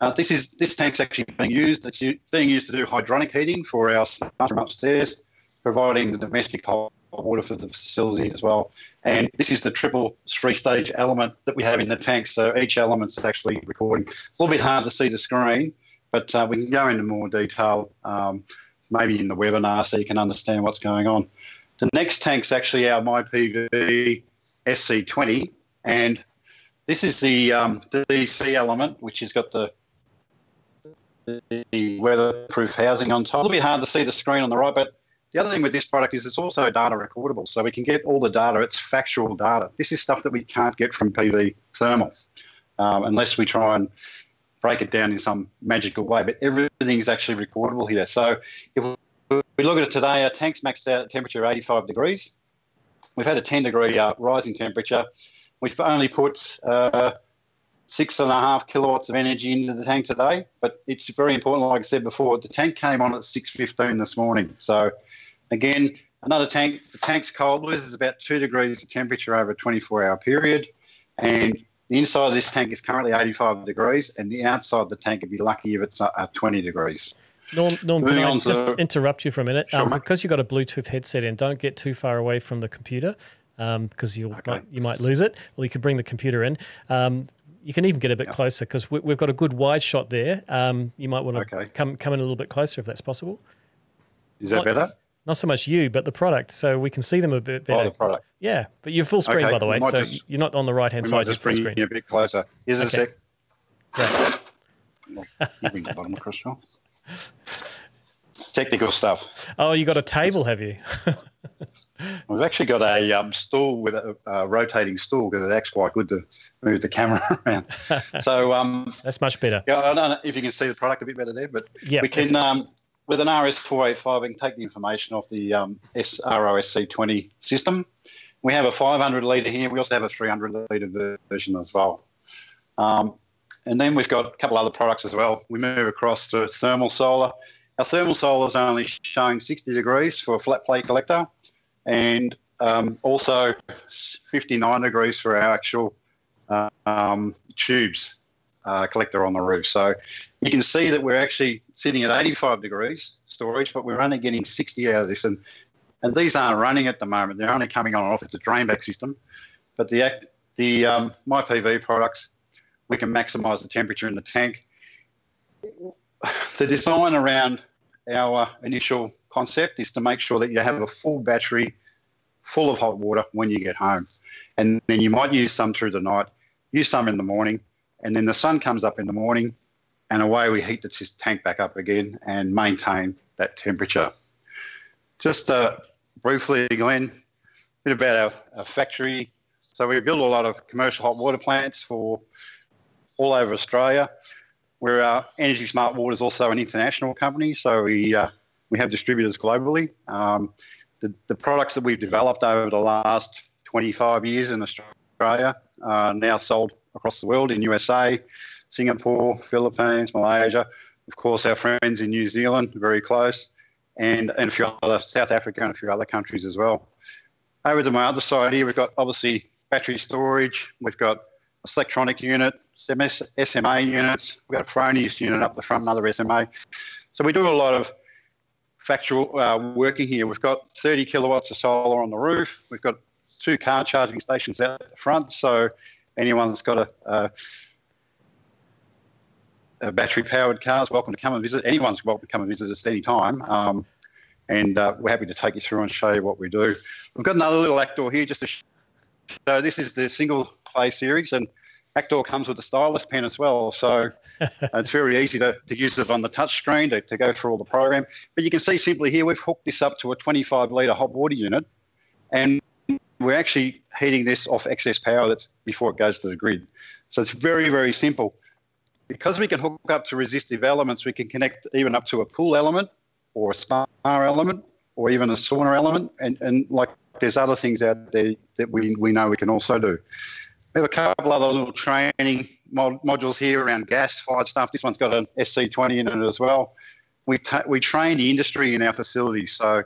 Uh, this is this tank's actually being used. It's being used to do hydronic heating for our staff room upstairs, providing the domestic hot water for the facility as well. And this is the triple three-stage element that we have in the tank. So each element's actually recording. It's a little bit hard to see the screen, but uh, we can go into more detail um, maybe in the webinar so you can understand what's going on. The next tank's actually our MyPV SC20, and this is the um, DC element, which has got the, the weatherproof housing on top. It'll be hard to see the screen on the right, but the other thing with this product is it's also data recordable, so we can get all the data. It's factual data. This is stuff that we can't get from PV thermal um, unless we try and break it down in some magical way. But everything is actually recordable here. So if we look at it today, our tank's maxed out at temperature 85 degrees. We've had a 10 degree uh, rise in temperature. We've only put uh, six and a half kilowatts of energy into the tank today, but it's very important, like I said before, the tank came on at 6.15 this morning. So again, another tank, the tank's cold, loses about two degrees of temperature over a 24 hour period. And the inside of this tank is currently 85 degrees, and the outside of the tank would be lucky if it's uh, 20 degrees. Norm, Norm can I just interrupt you for a minute? Sure, um, because you've got a Bluetooth headset in, don't get too far away from the computer because um, you okay. might, you might lose it. Well, you could bring the computer in. Um, you can even get a bit closer because we, have got a good wide shot there. Um, you might want to okay. come come in a little bit closer if that's possible. Is that not, better? Not so much you, but the product, so we can see them a bit better. Oh, the product. Yeah, but you're full screen, okay. by the way, so just, you're not on the right hand side. Just bring screen. you a bit closer. Here's a sec. Great. you bring the bottom across, John technical stuff. Oh, you got a table, have you? We've actually got a um, stool with a, rotating stool because it acts quite good to move the camera around. So um, that's much better. Yeah, I don't know if you can see the product a bit better there, but we can um, with an RS485 we can take the information off the um, ROSC20 system. We have a 500 litre here. We also have a 300 litre version as well. Um, and then we've got a couple other products as well. We move across to thermal solar. Our thermal solar is only showing 60 degrees for a flat plate collector, and um, also 59 degrees for our actual um, tubes uh, collector on the roof. So you can see that we're actually sitting at 85 degrees storage, but we're only getting 60 out of this. And, and these aren't running at the moment. They're only coming on and off. It's a drainback system. But the, the um, MyPV products, we can maximise the temperature in the tank. The design around our initial concept is to make sure that you have a full battery full of hot water when you get home. And then you might use some through the night, use some in the morning, and then the sun comes up in the morning, and away we heat the tank back up again and maintain that temperature. Just uh, briefly, Glenn, a bit about our, our factory. So we build a lot of commercial hot water plants for all over Australia. Where our Energy Smart Water is also an international company, so we uh, we have distributors globally. Um, the, the products that we've developed over the last 25 years in Australia are now sold across the world in USA, Singapore, Philippines, Malaysia, of course, our friends in New Zealand, very close, and, and a few other, South Africa and a few other countries as well. Over to my other side here, we've got obviously battery storage, we've got Selectronic unit, SMA units, we've got a Fronius unit up the front, another SMA. So we do a lot of factual uh, working here. We've got 30 kilowatts of solar on the roof. We've got two car charging stations out the front. So anyone that's got a, a, a battery powered car is welcome to come and visit. Anyone's welcome to come and visit us any time. Um, and uh, we're happy to take you through and show you what we do. We've got another little AC THOR here just to show. This is the single play series, and AC THOR comes with a stylus pen as well. So it's very easy to, to use it on the touch screen to, to go through all the program. But you can see simply here, we've hooked this up to a 25 litre hot water unit. And we're actually heating this off excess power that's before it goes to the grid. So it's very, very simple. Because we can hook up to resistive elements, we can connect even up to a pool element or a spa element or even a sauna element. And, and like there's other things out there that we, we know we can also do. We have a couple other little training mod- modules here around gas-fired stuff. This one's got an SC20 in it as well. We, ta- we train the industry in our facility. So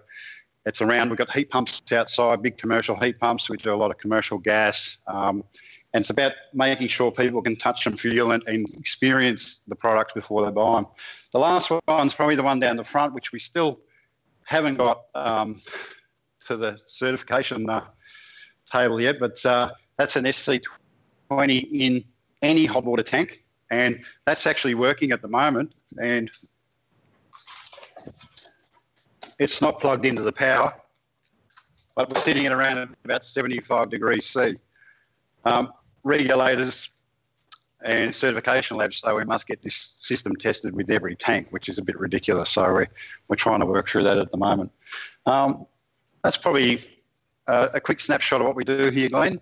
it's around, we've got heat pumps outside, big commercial heat pumps. We do a lot of commercial gas. Um, and it's about making sure people can touch and feel and, and, experience the products before they buy them. The last one's probably the one down the front, which we still haven't got um, to the certification uh, table yet, but uh, that's an SC20 in any hot water tank. And that's actually working at the moment. And it's not plugged into the power, but we're sitting at around about 75 degrees C. Um, regulators and certification labs say we must get this system tested with every tank, which is a bit ridiculous. So we're, we're trying to work through that at the moment. Um, that's probably uh, a quick snapshot of what we do here, Glenn.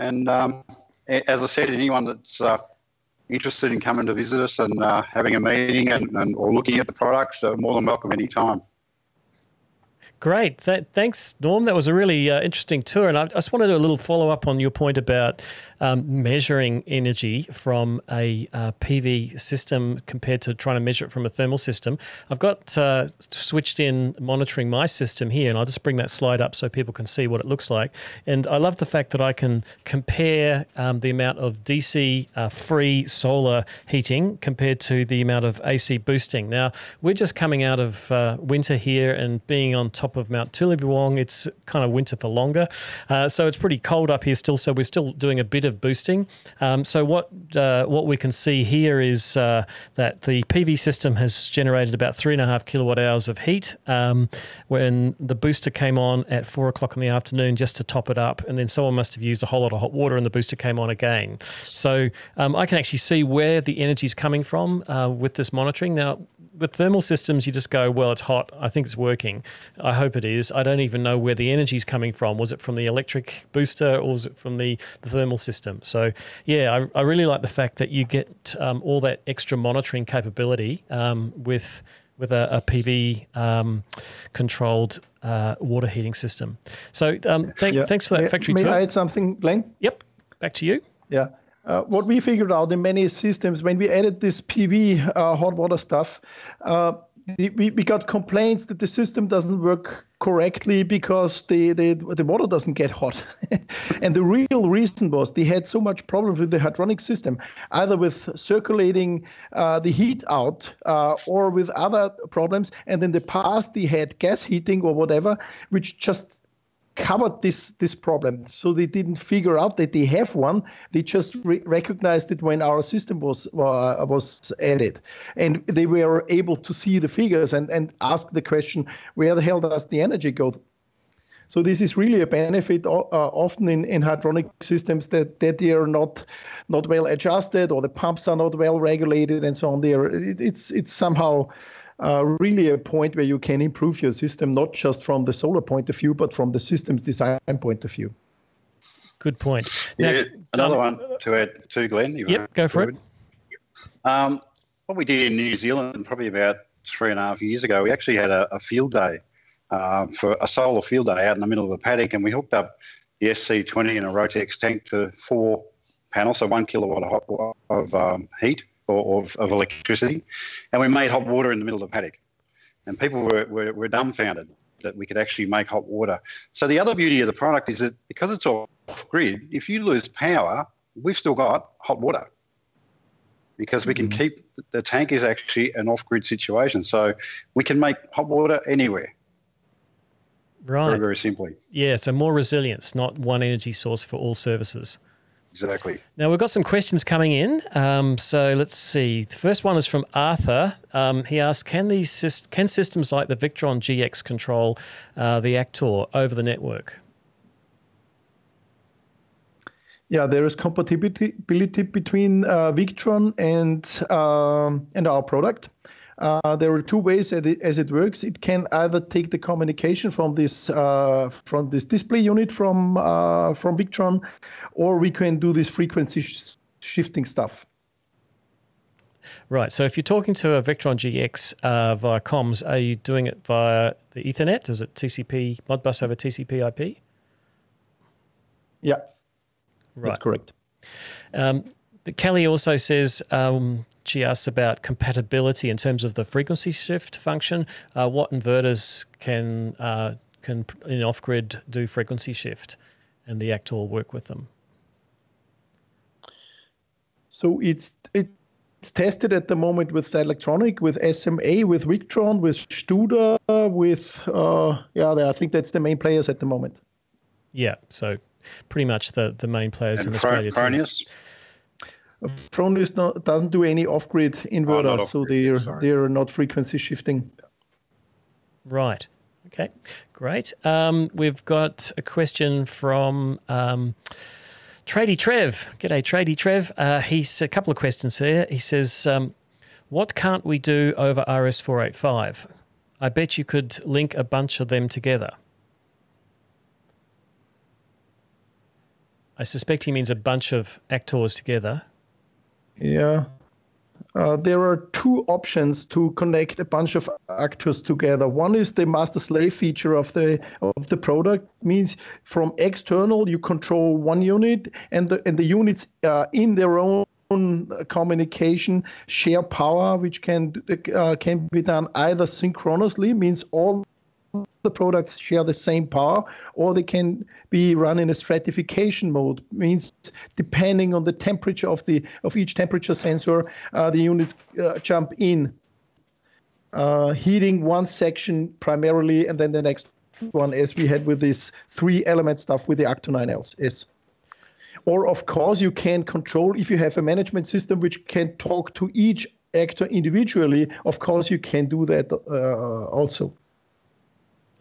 And um, as I said, anyone that's uh, interested in coming to visit us and uh, having a meeting and, and, or looking at the products are more than welcome anytime. Great. Th- thanks, Norm. That was a really uh, interesting tour. And I just wanted to do a little follow up on your point about um, measuring energy from a uh, PV system compared to trying to measure it from a thermal system. I've got uh, switched in monitoring my system here, and I'll just bring that slide up so people can see what it looks like. And I love the fact that I can compare um, the amount of DC uh, free solar heating compared to the amount of AC boosting. Now, we're just coming out of uh, winter here and being on top top of Mount Tulibiwong. It's kind of winter for longer, uh, so it's pretty cold up here still. So we're still doing a bit of boosting. Um, so what uh, what we can see here is uh, that the PV system has generated about three and a half kilowatt hours of heat um, when the booster came on at four o'clock in the afternoon just to top it up, and then someone must have used a whole lot of hot water, and the booster came on again. So um, I can actually see where the energy is coming from uh, with this monitoring. Now, with thermal systems, you just go, well, it's hot. I think it's working. I hope it is. I don't even know where the energy is coming from. Was it from the electric booster or was it from the, the thermal system? So, yeah, I, I really like the fact that you get um, all that extra monitoring capability um, with with a, a PV um, controlled uh, water heating system. So, um, th- yeah. thanks for that may, factory may tour. May I add something, Glenn? Yep. Back to you. Yeah. Uh, what we figured out in many systems when we added this PV uh, hot water stuff, uh, we, we got complaints that the system doesn't work correctly because the, the, the water doesn't get hot. and the real reason was they had so much problems with the hydronic system, either with circulating uh, the heat out uh, or with other problems. And in the past, they had gas heating or whatever, which just covered this this problem. So they didn't figure out that they have one. They just re- recognized it when our system was uh, was added, and they were able to see the figures and and ask the question, where the hell does the energy go? So this is really a benefit uh, often in, in hydronic systems that, that they are not not well adjusted or the pumps are not well regulated and so on. There, it, it's it's somehow uh, really a point where you can improve your system, not just from the solar point of view, but from the systems design point of view. Good point. Now, yeah, another um, one to add to Glenn. Yep, go for it. Um, what we did in New Zealand probably about three and a half years ago, we actually had a, a field day uh, for a solar field day out in the middle of a paddock, and we hooked up the SC20 in a Rotex tank to four panels, so one kilowatt of, of um, heat or, of, of electricity, and we made hot water in the middle of the paddock. And people were, were, were dumbfounded that we could actually make hot water. So the other beauty of the product is that because it's off grid, if you lose power, we've still got hot water because we can mm-hmm. keep the tank is actually an off grid situation. So we can make hot water anywhere. Right. Very, very simply. Yeah, so more resilience, not one energy source for all services. Exactly. Now we've got some questions coming in. Um, so let's see. The first one is from Arthur. Um, he asks, "Can these can systems like the Victron GX control uh, the AC THOR over the network?" Yeah, there is compatibility between uh, Victron and um, and our product. Uh, there are two ways as it, as it, works. It can either take the communication from this uh, from this display unit from uh, from Victron, or we can do this frequency sh- shifting stuff. Right. So if you're talking to a Victron GX uh, via comms, are you doing it via the Ethernet? Is it TCP Modbus over TCP/IP? Yeah, right. that's correct. Um, Kelly also says um, she asks about compatibility in terms of the frequency shift function. Uh, what inverters can uh, can in off grid do frequency shift, and the AC THOR work with them? So it's it's tested at the moment with Selectronic, with SMA, with Victron, with Studer, with uh, yeah, I think that's the main players at the moment. Yeah, so pretty much the the main players and in Australia. Fronius? Fronius doesn't do any off-grid inverter, oh, so they're Sorry. they're not frequency shifting. Right. Okay. Great. Um, we've got a question from um, Trady Trev. G'day, Trady Trev. Uh, he's a couple of questions here. He says, um, "What can't we do over RS485? I bet you could link a bunch of them together." I suspect he means a bunch of AC THORs together. Yeah. Uh, there are two options to connect a bunch of AC THORs together. One is the master slave feature of the of the product means from external you control one unit and the and the units uh, in their own communication share power which can uh, can be done either synchronously means all the products share the same power, or they can be run in a stratification mode. Means depending on the temperature of the of each temperature sensor, uh, the units uh, jump in, uh, heating one section primarily, and then the next one, as we had with this three element stuff with the AC THOR 9S. Or of course, you can control if you have a management system which can talk to each AC THOR individually. Of course, you can do that uh, also.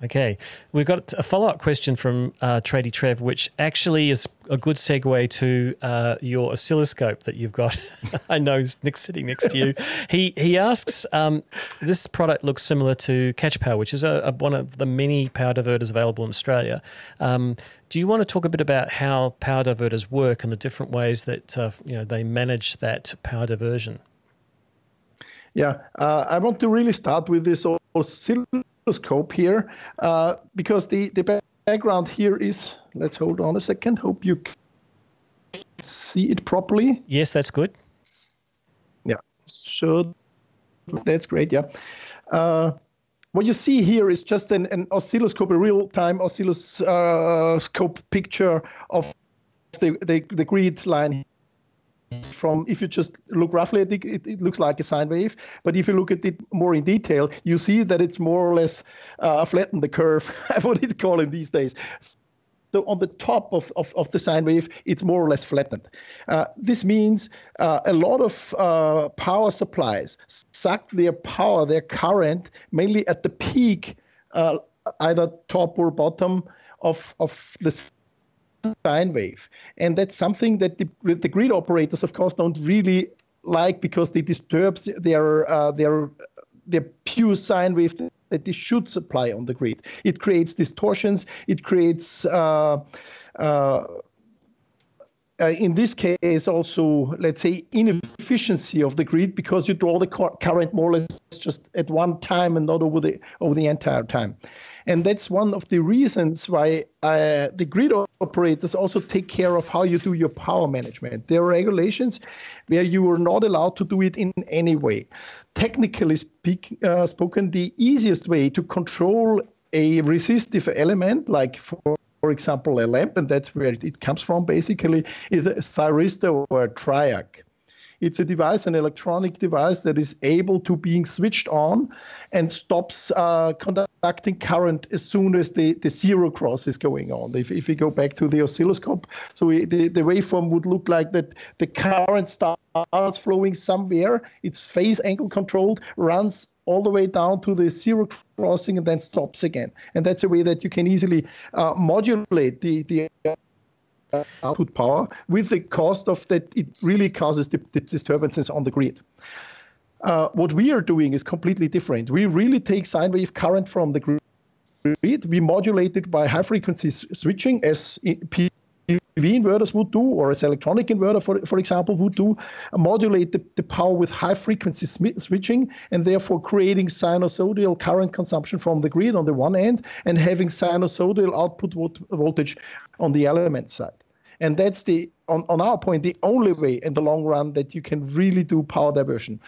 Okay, we've got a follow up question from uh, Trady Trev, which actually is a good segue to uh, your oscilloscope that you've got. I know Nick's sitting next to you. He he asks, um, this product looks similar to Catch Power, which is a, a, one of the many power diverters available in Australia. Um, do you want to talk a bit about how power diverters work and the different ways that uh, you know they manage that power diversion? Yeah, uh, I want to really start with this oscilloscope scope here uh, because the, the background here is, let's hold on a second, hope you see it properly? Yes, that's good. Yeah, sure. That's great. Yeah. Uh, what you see here is just an, an oscilloscope, a real-time oscilloscope picture of the, the, the grid line from if you just look roughly at it, it, it, looks like a sine wave. But if you look at it more in detail, you see that it's more or less uh, flattened the curve. what it call it these days. So on the top of, of, of, the sine wave, it's more or less flattened. Uh, this means uh, a lot of uh, power supplies suck their power, their current, mainly at the peak, uh, either top or bottom of, of the sine wave. And that's something that the, the grid operators, of course, don't really like because they disturb their, uh, their, their pure sine wave that they should supply on the grid. It creates distortions. It creates, uh, uh, uh, in this case, also, let's say, inefficiency of the grid because you draw the current more or less just at one time and not over the over the entire time. And that's one of the reasons why uh, the grid operators also take care of how you do your power management. There are regulations where you are not allowed to do it in any way technically speak, uh, spoken, the easiest way to control a resistive element, like for for example, a lamp, and that's where it comes from basically, is a thyristor or a triac. It's a device, an electronic device that is able to being switched on and stops uh, conducting current as soon as the, the zero cross is going on. If, if we go back to the oscilloscope, so we, the, the waveform would look like that the current starts flowing somewhere, it's phase angle controlled, runs all the way down to the zero crossing and then stops again. And that's a way that you can easily uh, modulate the, the output power with the cost of that it really causes the, the disturbances on the grid. Uh, what we are doing is completely different. We really take sine wave current from the grid. We modulate it by high frequency switching as PV inverters would do, or as electronic inverter, for, for example, would do, modulate the, the power with high frequency switching and therefore creating sinusoidal current consumption from the grid on the one end and having sinusoidal output voltage on the element side. And that's the, on, on our point, the only way in the long run that you can really do power diversion.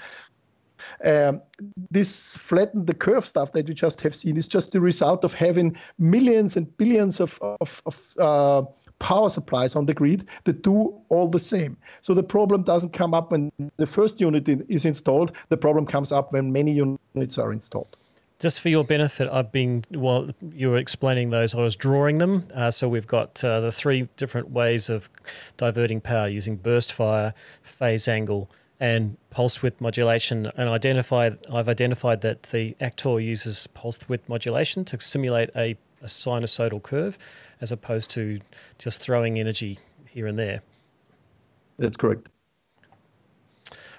Um, this flatten the curve stuff that we just have seen is just the result of having millions and billions of, of, of uh, power supplies on the grid that do all the same. So the problem doesn't come up when the first unit is installed. The problem comes up when many units are installed. Just for your benefit, I've been while you were explaining those, I was drawing them. Uh, so we've got uh, the three different ways of diverting power using burst fire, phase angle, and pulse width modulation. And identified, I've identified that the AC THOR uses pulse width modulation to simulate a, a sinusoidal curve, as opposed to just throwing energy here and there. That's correct.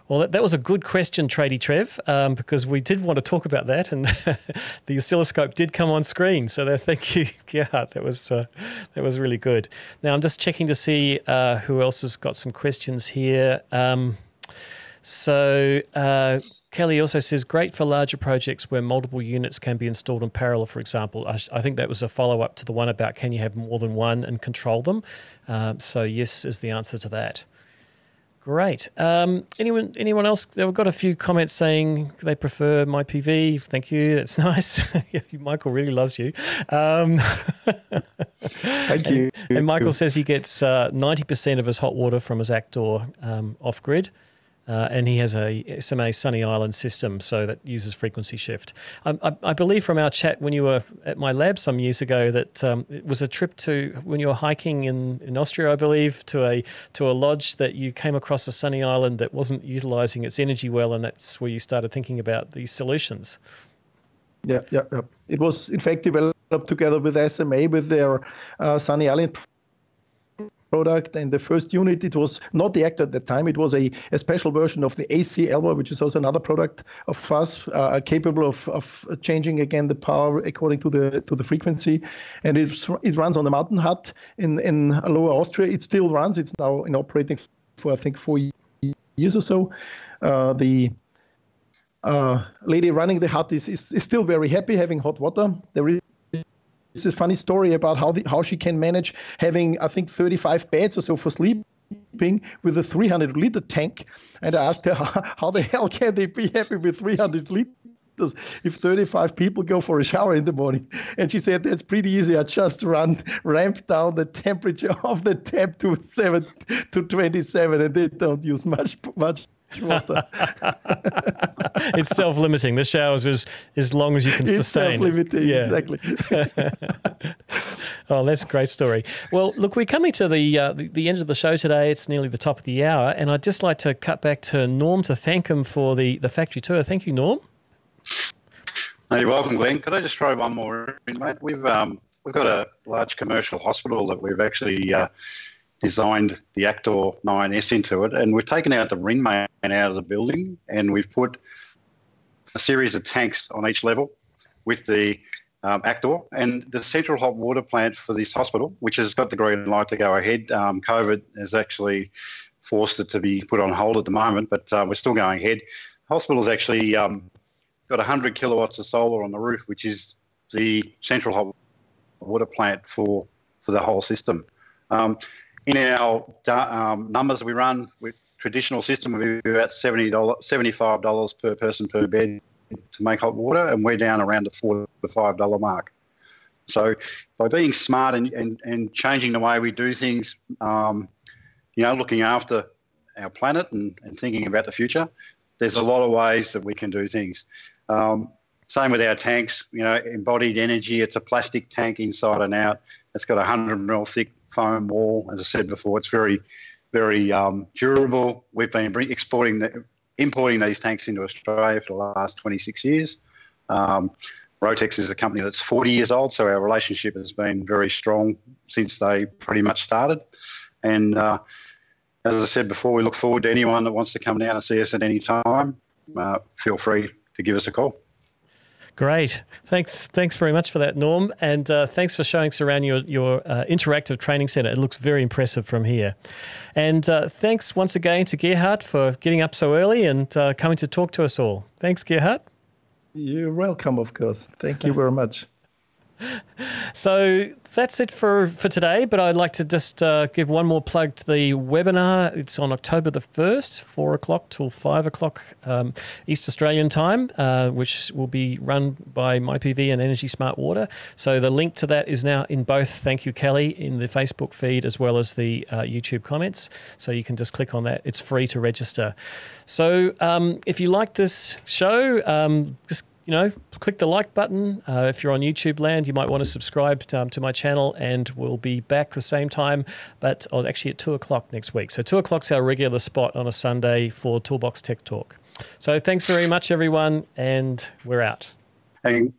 Well, that, that was a good question, Trady Trev, um, because we did want to talk about that, and the oscilloscope did come on screen. So there, thank you, Yeah, That was uh, that was really good. Now I'm just checking to see uh, who else has got some questions here. Um, so. Uh, Kelly also says, great for larger projects where multiple units can be installed in parallel, for example. I, I think that was a follow up to the one about can you have more than one and control them? Um, so, yes, is the answer to that. Great. Um, anyone anyone else? We've got a few comments saying they prefer MyPV. Thank you. That's nice. Michael really loves you. Um, Thank you. And, and, Michael says he gets uh, 90% of his hot water from his AC THOR um, off grid. Uh, and he has a SMA Sunny Island system, so that uses frequency shift. I, I, I, believe from our chat when you were at my lab some years ago that um, it was a trip to when you were hiking in, in Austria, I believe, to a to a lodge that you came across a sunny island that wasn't utilizing its energy well, and that's where you started thinking about these solutions. Yeah, yeah, yeah. It was in fact developed together with SMA with their uh, Sunny Island product. And the first unit, it was not the AC THOR at the time. It was a, a special version of the AC ELWA, which is also another product of FUS, uh, capable of, of changing again the power according to the to the frequency. And it it runs on the Mountain Hut in in Lower Austria. It still runs. It's now in operating for I think four years or so. Uh, the uh, lady running the hut is, is, is, still very happy having hot water. It's a funny story about how the, how she can manage having I think 35 beds or so for sleep sleeping with a 300 liter tank. And I asked her, how the hell can they be happy with 300 liters? if 35 people go for a shower in the morning. And she said that's pretty easy. I just run ramp down the temperature of the tap to seven to 27, and they don't use much much water. it's self-limiting. The showers is as long as you can it's sustain. Self-limiting, yeah. exactly. oh, that's a great story. Well, look, we're coming to the, uh, the, the end of the show today. It's nearly the top of the hour, and I'd just like to cut back to Norm to thank him for the the factory tour. Thank you, Norm. No, you're welcome, Glenn. Could I just throw one more in, mate? We've um, we've got a large commercial hospital that we've actually uh, designed the AC THOR 9S into it, and we've taken out the ring main out of the building, and we've put a series of tanks on each level with the um, AC THOR and the central hot water plant for this hospital, which has got the green light to go ahead. Um, COVID has actually forced it to be put on hold at the moment, but uh, we're still going ahead. Hospital's actually um, got 100 kilowatts of solar on the roof, which is the central hot water plant for for the whole system. Um, in our um, numbers we run with traditional system, we be about $70, $75 per person per bed to make hot water, and we're down around the four to five dollar mark. So by being smart and, and, and changing the way we do things, um, you know, looking after our planet and, and thinking about the future, there's a lot of ways that we can do things. Um, same with our tanks, you know, embodied energy. It's a plastic tank inside and out. It's got a 100 mil thick foam wall. As I said before, it's very, very um, durable. We've been exporting, importing these tanks into Australia for the last 26 years. Um, Rotex is a company that's 40 years old, so our relationship has been very strong since they pretty much started. And uh, as I said before, we look forward to anyone that wants to come down and see us at any time. Uh, feel free to give us a call. Great. Thanks Thanks very much for that, Norm. And uh, thanks for showing us around your, your uh, interactive training centre. It looks very impressive from here. And uh, thanks once again to Gerhard for getting up so early and uh, coming to talk to us all. Thanks, Gerhard. You're welcome, of course. Thank you very much. So that's it for, for today, but I'd like to just uh, give one more plug to the webinar. It's on October the 1st, 4 o'clock till 5 o'clock um, East Australian time, uh, which will be run by MyPV and Energy Smart Water. So the link to that is now in both, thank you, Kelly, in the Facebook feed as well as the uh, YouTube comments. So you can just click on that. It's free to register. So um, if you like this show, um, just you know, click the like button. Uh, if you're on YouTube land, you might want to subscribe to, um, to, my channel, and we'll be back the same time, but oh, actually at two o'clock next week. So two o'clock's our regular spot on a Sunday for Toolbox Tech Talk. So thanks very much, everyone, and we're out. Hey.